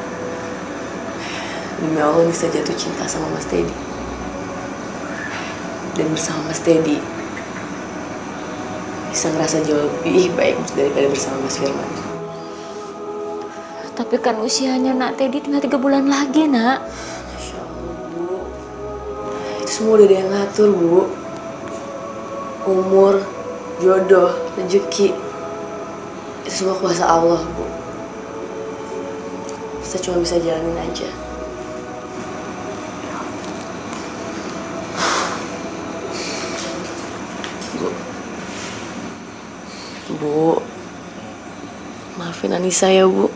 demi Allah bisa jatuh cinta sama Mas Teddy. Dan bersama Mas Teddy, bisa ngerasa jauh lebih baik daripada bersama Mas Firman. Tapi kan usianya nak Teddy tinggal tiga bulan lagi nak. Masya Allah, Bu. Itu semua udah ada yang ngatur, Bu. Umur, jodoh, rezeki. Itu semua kuasa Allah, Bu. Kita cuma bisa jalanin aja. Bu. Maafin Anissa ya, Bu.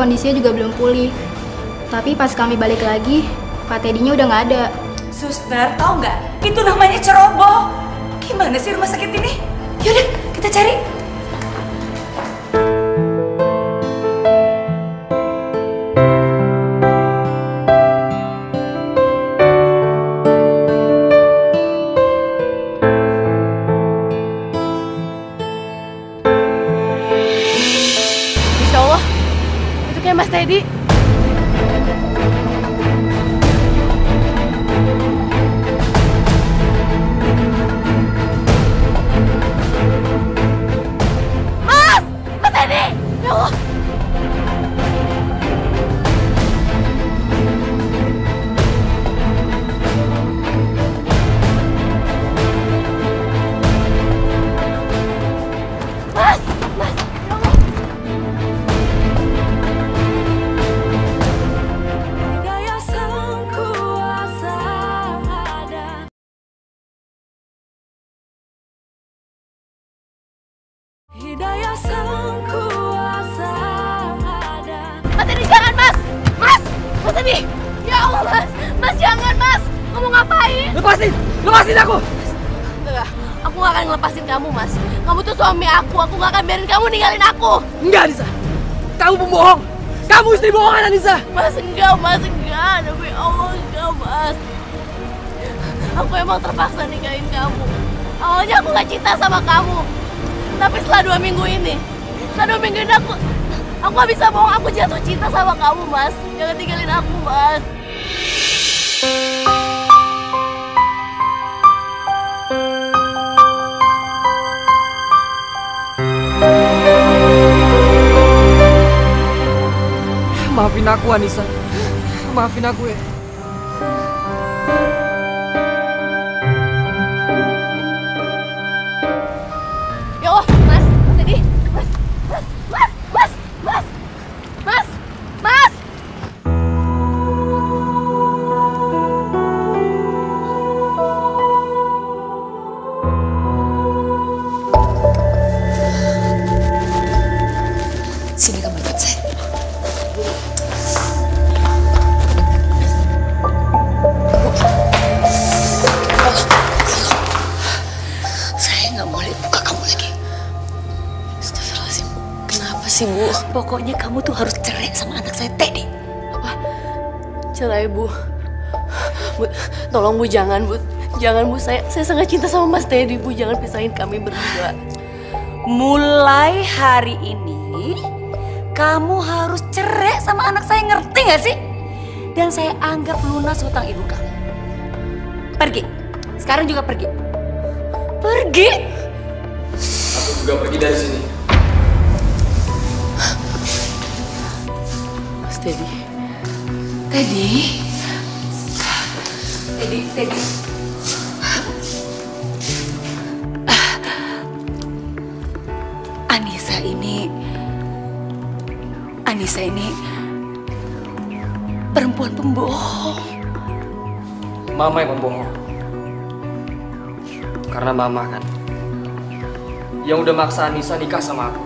Kondisinya juga belum pulih. Tapi pas kami balik lagi, Pak Teddy-nya udah nggak ada. Suster, tahu nggak? Itu namanya ceroboh. Gimana sih rumah sakit ini? Yaudah, kita cari. Ninggalin aku. Enggak, Anissa. Kamu pembohong. Kamu istri bohongan, Anissa. Mas enggak, mas enggak. Demi Allah enggak mas. Aku emang terpaksa ninggalin kamu. Awalnya aku gak cinta sama kamu. Tapi setelah dua minggu ini Setelah dua minggu ini aku Aku gak bisa bohong, aku jatuh cinta sama kamu mas. Jangan tinggalin aku mas Maafin aku, Anissa. Maafin aku ya. Tolong bu jangan bu Jangan bu, saya, saya sangat cinta sama Mas Teddy bu Jangan pisahin kami berdua Mulai hari ini, kamu harus cerai sama anak saya, ngerti gak sih? Dan saya anggap lunas hutang ibu kamu. Pergi. Sekarang juga pergi. Pergi. Aku juga pergi dari sini. Teddy. Teddy. Teddy, Teddy. Anissa ini Anissa ini perempuan pembohong. Mama yang membohong. Karena mama kan yang udah maksa Anissa nikah sama aku.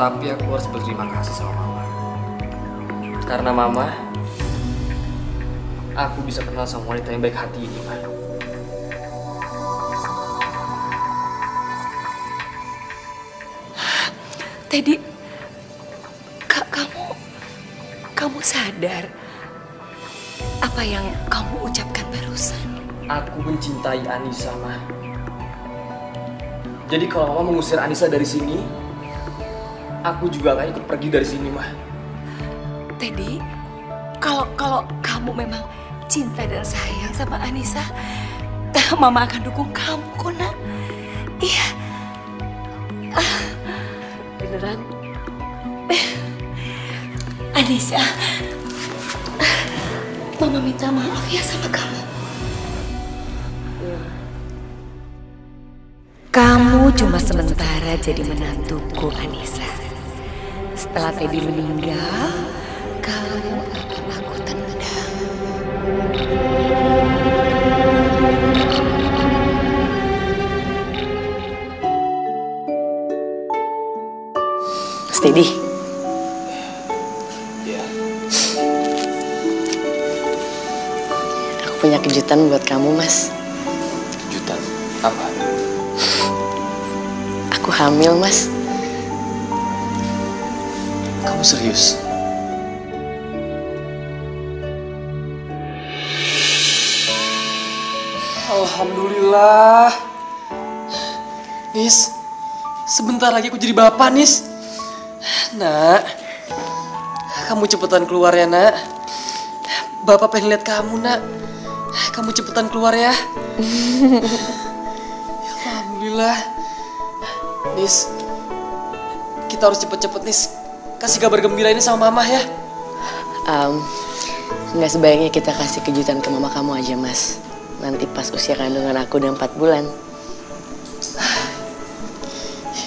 Tapi aku harus berterima kasih sama mama. Karena mama, aku bisa kenal sama wanita yang baik hati ini, Ma. Teddy, kak kamu, kamu sadar apa yang kamu ucapkan barusan? Aku mencintai Anissa, Ma. Jadi kalau mama mengusir Anissa dari sini, aku juga akan ikut pergi dari sini, Ma. Kamu memang cinta dan sayang sama Anissa, Mama akan dukung kamu, kok nak. Iya. Beneran? Anissa, Mama minta maaf ya sama kamu. Kamu cuma sementara jadi menantuku, Anissa. Setelah Teddy meninggal, kamu akan aku. Steady. Aku punya kejutan buat kamu, Mas. Jutan. Apa? Aku hamil, Mas. Kamu serius? Alhamdulillah. Nis, sebentar lagi aku jadi bapak, Nis. Nak, kamu cepetan keluar ya, nak. Bapak pengen lihat kamu, nak. Kamu cepetan keluar ya. Alhamdulillah. Nis, kita harus cepet-cepet, Nis. Kasih kabar gembira ini sama mama ya. Um, nggak sebaiknya kita kasih kejutan ke mama kamu aja, Mas. Nanti pas usia kandungan aku udah 4 bulan.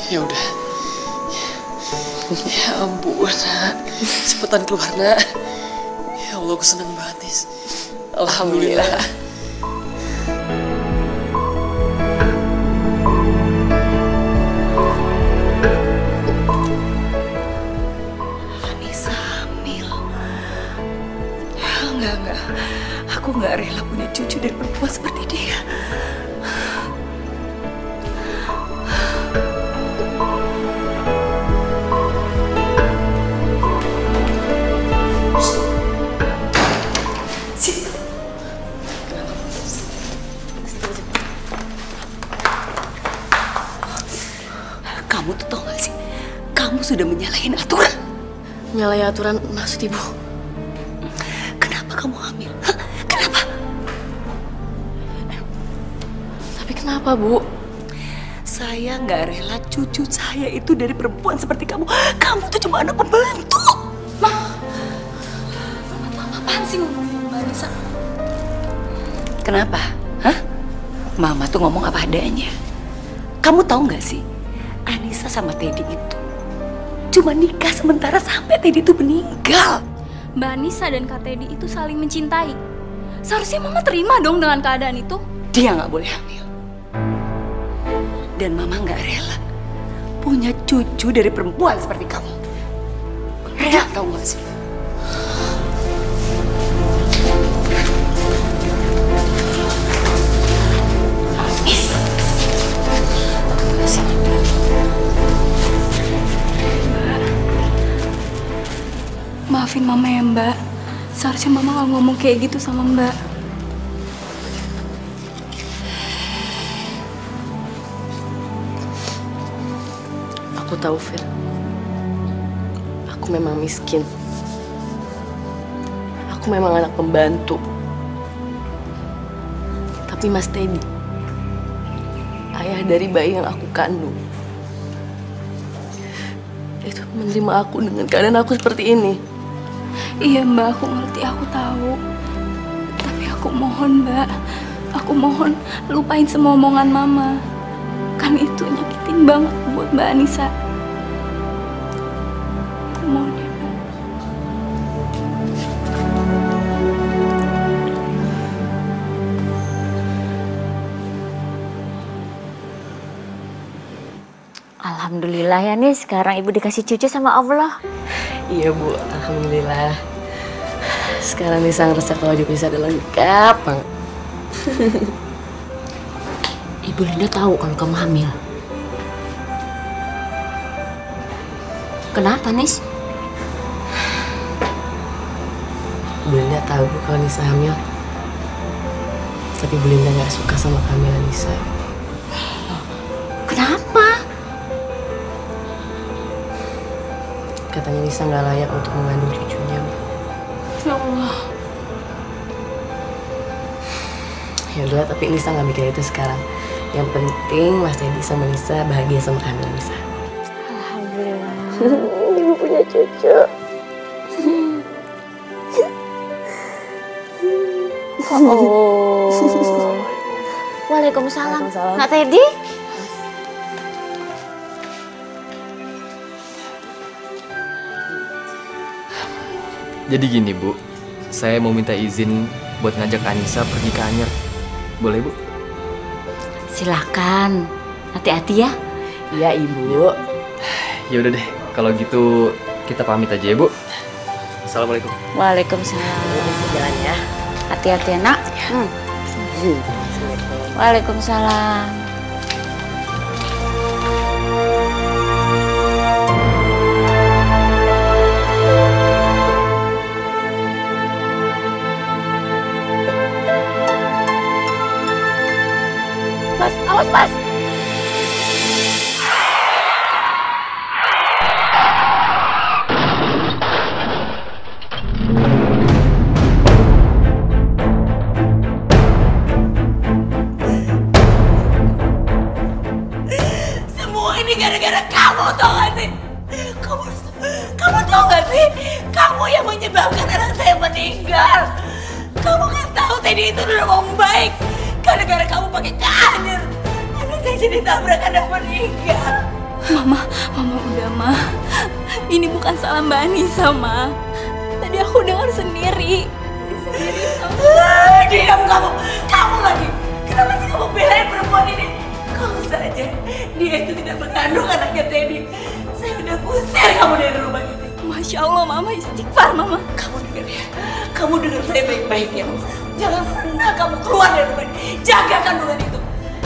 Ya udah. Ya ampun. Cepetan keluar, nak. Ya Allah, aku senang banget. Alhamdulillah. Anissa dari perempuan seperti dia. Kamu tuh tau gak sih? Kamu sudah menyalahin aturan. Nyalahi aturan maksud ibu. Kenapa, Bu? Saya nggak rela cucu saya itu dari perempuan seperti kamu. Kamu tuh cuma anak pembantu. Apaan sih ngomongin Mbak Anissa? Kenapa? Hah? Mama tuh ngomong apa adanya. Kamu tahu nggak sih? Anissa sama Teddy itu cuma nikah sementara sampai Teddy itu meninggal. Mbak Anissa dan Kak Teddy itu saling mencintai. Seharusnya Mama terima dong dengan keadaan itu. Dia nggak boleh hamil. Dan Mama nggak rela punya cucu dari perempuan seperti kamu. Rela tahu nggak sih? Maafin Mama ya Mbak. Seharusnya Mama nggak ngomong kayak gitu sama Mbak. Aku tahu, Fir. Aku memang miskin. Aku memang anak pembantu. Tapi Mas Teddy, ayah dari bayi yang aku kandung, itu menerima aku dengan keadaan aku seperti ini. Iya mbak, aku ngerti, aku tahu. Tapi aku mohon mbak, aku mohon lupain semua omongan mama. Kan itu nyakitin banget buat mbak Anissa. Alhamdulillah ya nih sekarang ibu dikasih cucu sama Allah. Iya bu, alhamdulillah. Sekarang Nisa ngerasa kalau dipisah udah lengkap banget. Ibu Linda tahu kalau kamu hamil. Kenapa, Nis? Bu Linda tahu kalau Nisa hamil. Tapi Bu Linda nggak suka sama kehamilan Nisa. Kenapa? Nisa nggak layak untuk mengandung cucunya. Ya Allah. Ya udahlah, tapi Nisa nggak mikir itu sekarang. Yang penting Mas Teddy sama Nisa bahagia sama kehamilan Nisa. Ibu punya cucu. Oh. Waalaikumsalam. Nak Teddy? Jadi gini bu, saya mau minta izin buat ngajak Anissa pergi ke Anyer. Boleh bu? Silahkan. Hati-hati ya. Iya ibu. Ya udah deh, kalau gitu kita pamit aja ya bu. Assalamualaikum. Waalaikumsalam. Jalan ya. Hati-hati ya, nak. Hmm. Waalaikumsalam. Awas mas. Anak tabrakan dan meninggal. Mama, mama udah mah. Ini bukan salah Mbak Anissa, Ma. Tadi aku dengar sendiri. Sendiri kamu. Ah, Diam kamu. Kamu lagi. Kenapa sih kamu belain perempuan ini? Kalau saja dia itu tidak mengandung anaknya Teddy. Saya udah usir kamu dari rumah ini. Masya Allah, Mama istighfar, Mama. Kamu dengar ya, kamu dengar saya baik-baik ya. Jangan pernah kamu keluar dari rumah ini. Jaga kandungan itu.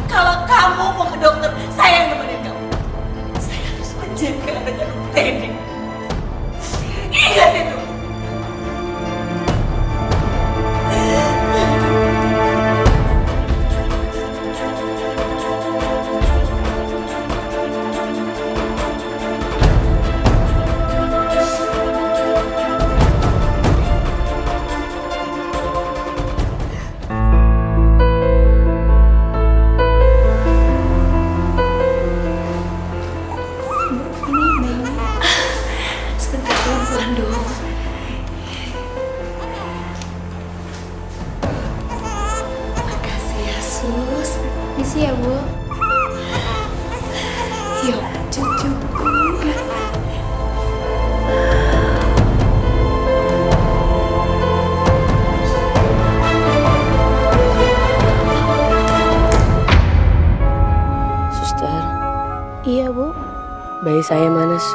Kalau kamu mau ke dokter, saya yang nemenin kamu. Saya harus menjaga kandung Teddy. Ingat itu.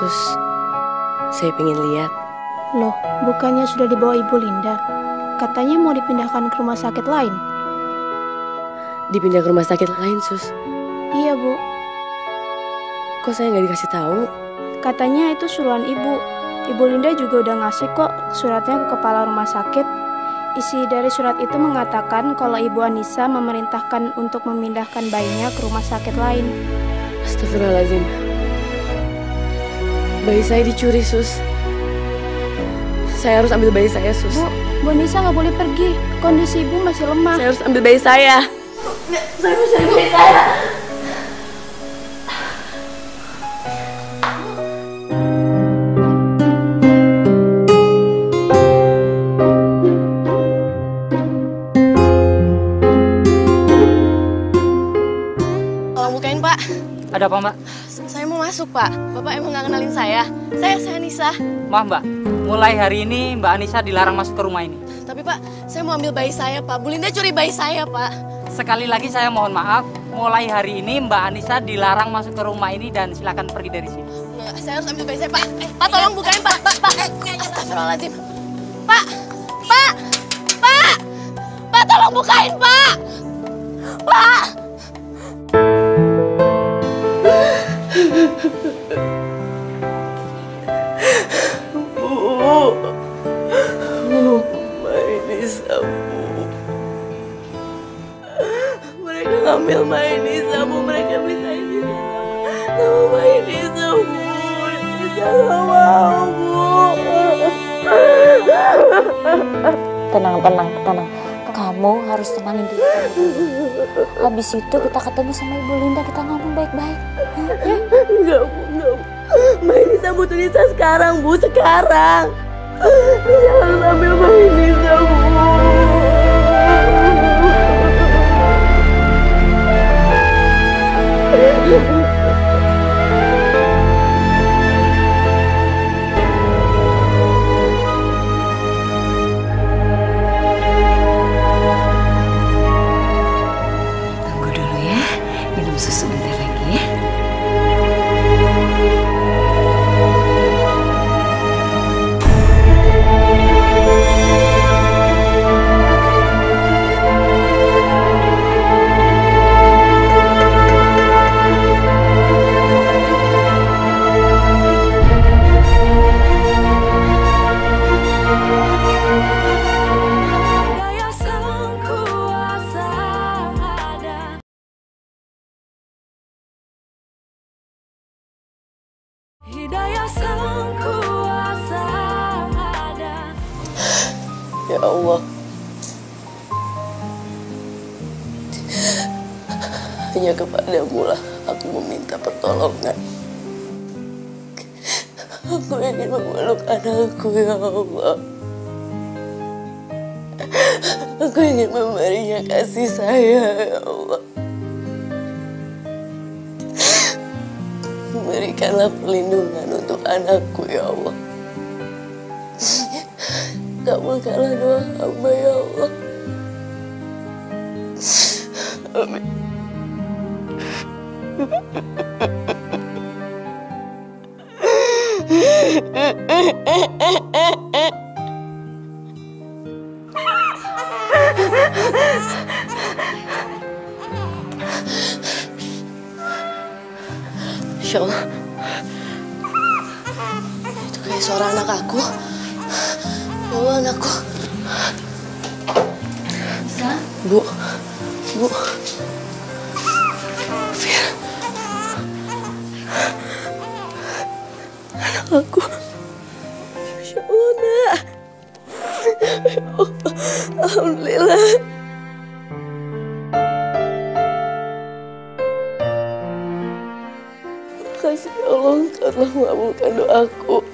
Sus? Saya pengen lihat. Loh, bukannya sudah dibawa Ibu Linda? Katanya mau dipindahkan ke rumah sakit lain. Dipindah ke rumah sakit lain sus. Iya, Bu. Kok saya nggak dikasih tahu? Katanya itu suruhan Ibu. Ibu Linda juga udah ngasih kok suratnya ke kepala rumah sakit. Isi dari surat itu mengatakan kalau Ibu Anissa memerintahkan untuk memindahkan bayinya ke rumah sakit lain. Astagfirullahaladzim. Bayi saya dicuri, Sus. Saya harus ambil bayi saya, Sus. Bu, Bu Nisa nggak boleh pergi. Kondisi Ibu masih lemah. Saya harus ambil bayi saya. Saya harus ambil bayi saya. Ada apa, Mbak? Saya mau masuk, Pak. Bapak emang nggak kenal saya. Saya, saya Nisa. Maaf mbak, mulai hari ini Mbak Anissa dilarang masuk ke rumah ini. Tapi Pak, saya mau ambil bayi saya, Pak. Bu Linda curi bayi saya, Pak. Sekali lagi saya mohon maaf, mulai hari ini Mbak Anissa dilarang masuk ke rumah ini dan silakan pergi dari sini. Nggak, saya harus ambil bayi saya, Pak. Pak, tolong bukain, Pak. Pak, Pak. Astagfirullahaladzim. Pak, Pak, Pak. Pak, tolong bukain, Pak. Pak. Mereka ngambil Mainisa, Bu. Mereka beli Mainisa sama Mainisa, Bu. Mainisa gak mau, Bu. Tenang, tenang, tenang. Kamu harus tenangin diri. Habis itu kita ketemu sama Ibu Linda, kita ngomong baik-baik. Ya? Enggak, Bu. Enggak, Bu. Mainisa butuh Nisa sekarang, Bu. Sekarang. Nisa harus ambil Mainisa, Bu. Ya Allah. Hanya kepadamu lah aku meminta pertolongan. Aku ingin memeluk anakku ya Allah. Aku ingin memberinya kasih sayang ya Allah. Berikanlah perlindungan untuk anakku ya Allah. Kabulkanlah doa hamba ya Allah. Amin. Insya Allah. Itu kayak suara anak aku. Allah anakku. Bisa? Bu, bu. Fir. Anak aku. Masya Allah, nak. Alhamdulillah. Makasih ya Allah, telah mengabulkan doaku.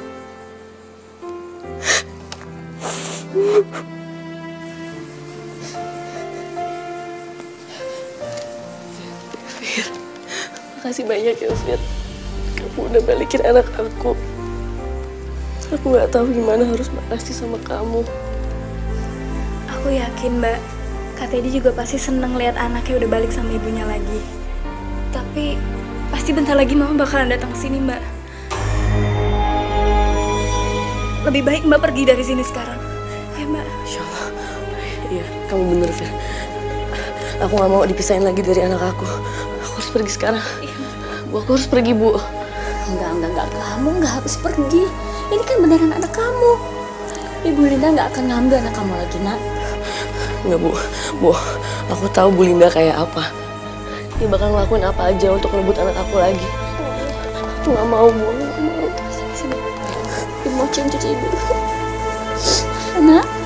Banyak ya Fir. Kamu udah balikin anak aku. Aku gak tahu gimana harus makasih sama kamu. Aku yakin, Mbak. Kak Teddy juga pasti seneng lihat anaknya udah balik sama ibunya lagi. Tapi pasti bentar lagi mama bakalan datang ke sini, Mbak. Lebih baik Mbak pergi dari sini sekarang. Ya, Mbak. Insya Allah. Iya, kamu bener Fir. Aku gak mau dipisahin lagi dari anak aku. Aku harus pergi sekarang. Bu, aku harus pergi, Bu. Enggak, enggak, enggak. Kamu enggak harus pergi. Ini kan beneran anak kamu. Ibu Linda enggak akan ngambil anak kamu lagi, nak. Enggak, Bu. Bu, aku tahu Bu Linda kayak apa. Dia bakal ngelakuin apa aja untuk merebut anak aku lagi. Aku gak mau, Bu. Aku gak mau. Sini, sini. Ibu mau cium cuci ibu. Nak.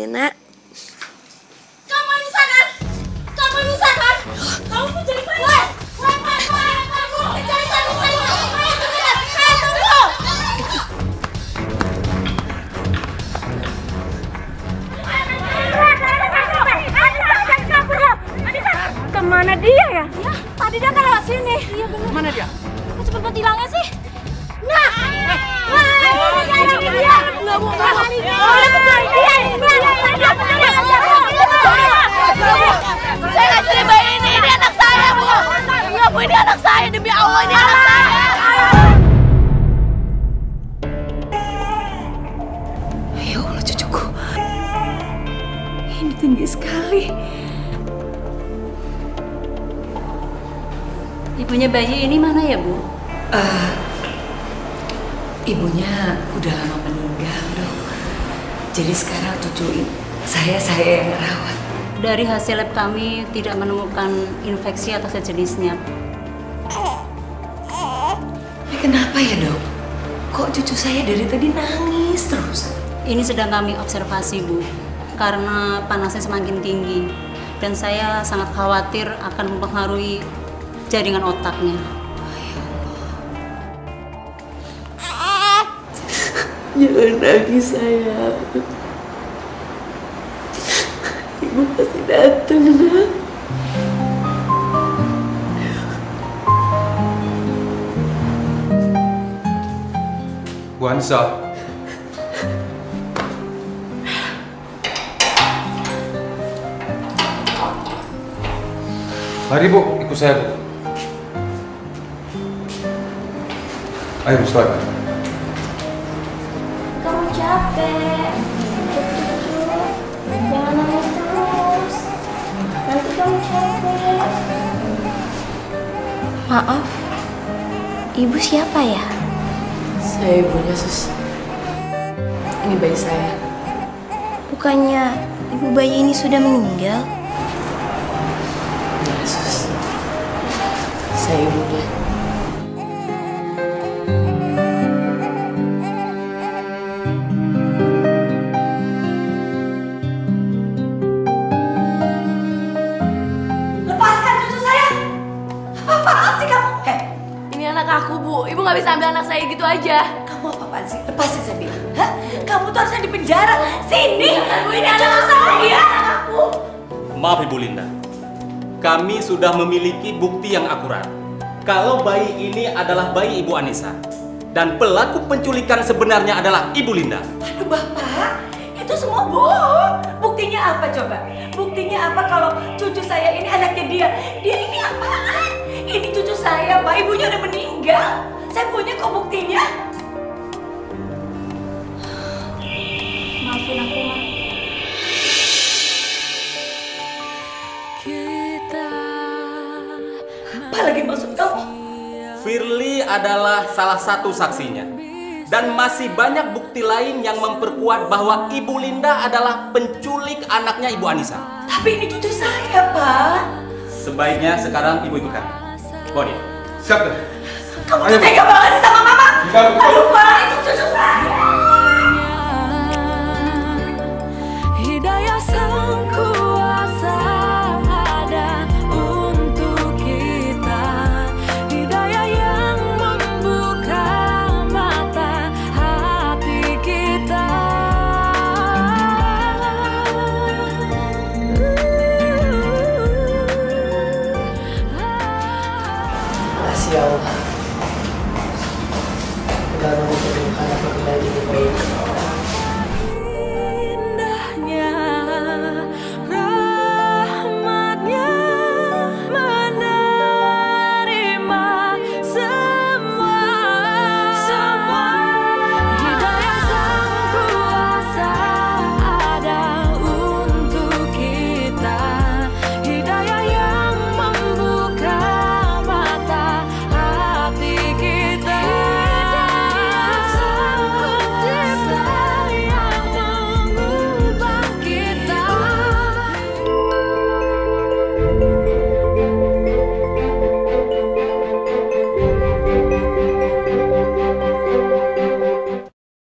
Jalan-jalan ya Lab kami tidak menemukan infeksi atau sejenisnya. Tapi kenapa ya dok? Kok cucu saya dari tadi nangis terus? Ini sedang kami observasi, Bu. Karena panasnya semakin tinggi. Dan saya sangat khawatir akan mempengaruhi jaringan otaknya. Jangan nangis sayang. Ibu pasti datang Bu Anissa. Mari Bu, ikut saya Bu. Ayo Mustafa. Kamu capek. Jangan nangis terus. Nanti kamu capek. Maaf, ibu siapa ya? Saya ibunya sus. Ini bayi saya. Bukannya ibu bayi ini sudah meninggal? Ya sus. Saya ibunya. Ibu nggak bisa ambil anak saya gitu aja. kamu apa-apaan sih? Lepasin saya bilang. Hah? Kamu tuh harusnya di penjara. Sini! Ini anak saya! Aku! Maaf Ibu Linda, kami sudah memiliki bukti yang akurat. Kalau bayi ini adalah bayi Ibu Anissa dan pelaku penculikan sebenarnya adalah Ibu Linda. Aduh bapak, itu semua bohong. Buktinya apa coba? Buktinya apa kalau cucu saya ini anaknya dia? Dia ini apaan? Ini cucu saya, pak. Ibunya udah meninggal. Saya punya kok buktinya. Maafin aku, Ma. Apa lagi maksud kamu? Firly adalah salah satu saksinya. Dan masih banyak bukti lain yang memperkuat bahwa Ibu Linda adalah penculik anaknya Ibu Anissa. Tapi ini cucu saya, Pak. Sebaiknya sekarang Ibu ikut kami. Dia. Siap. Kamu tuh tega banget sama mama. Aduh, Pak, itu cucu saya.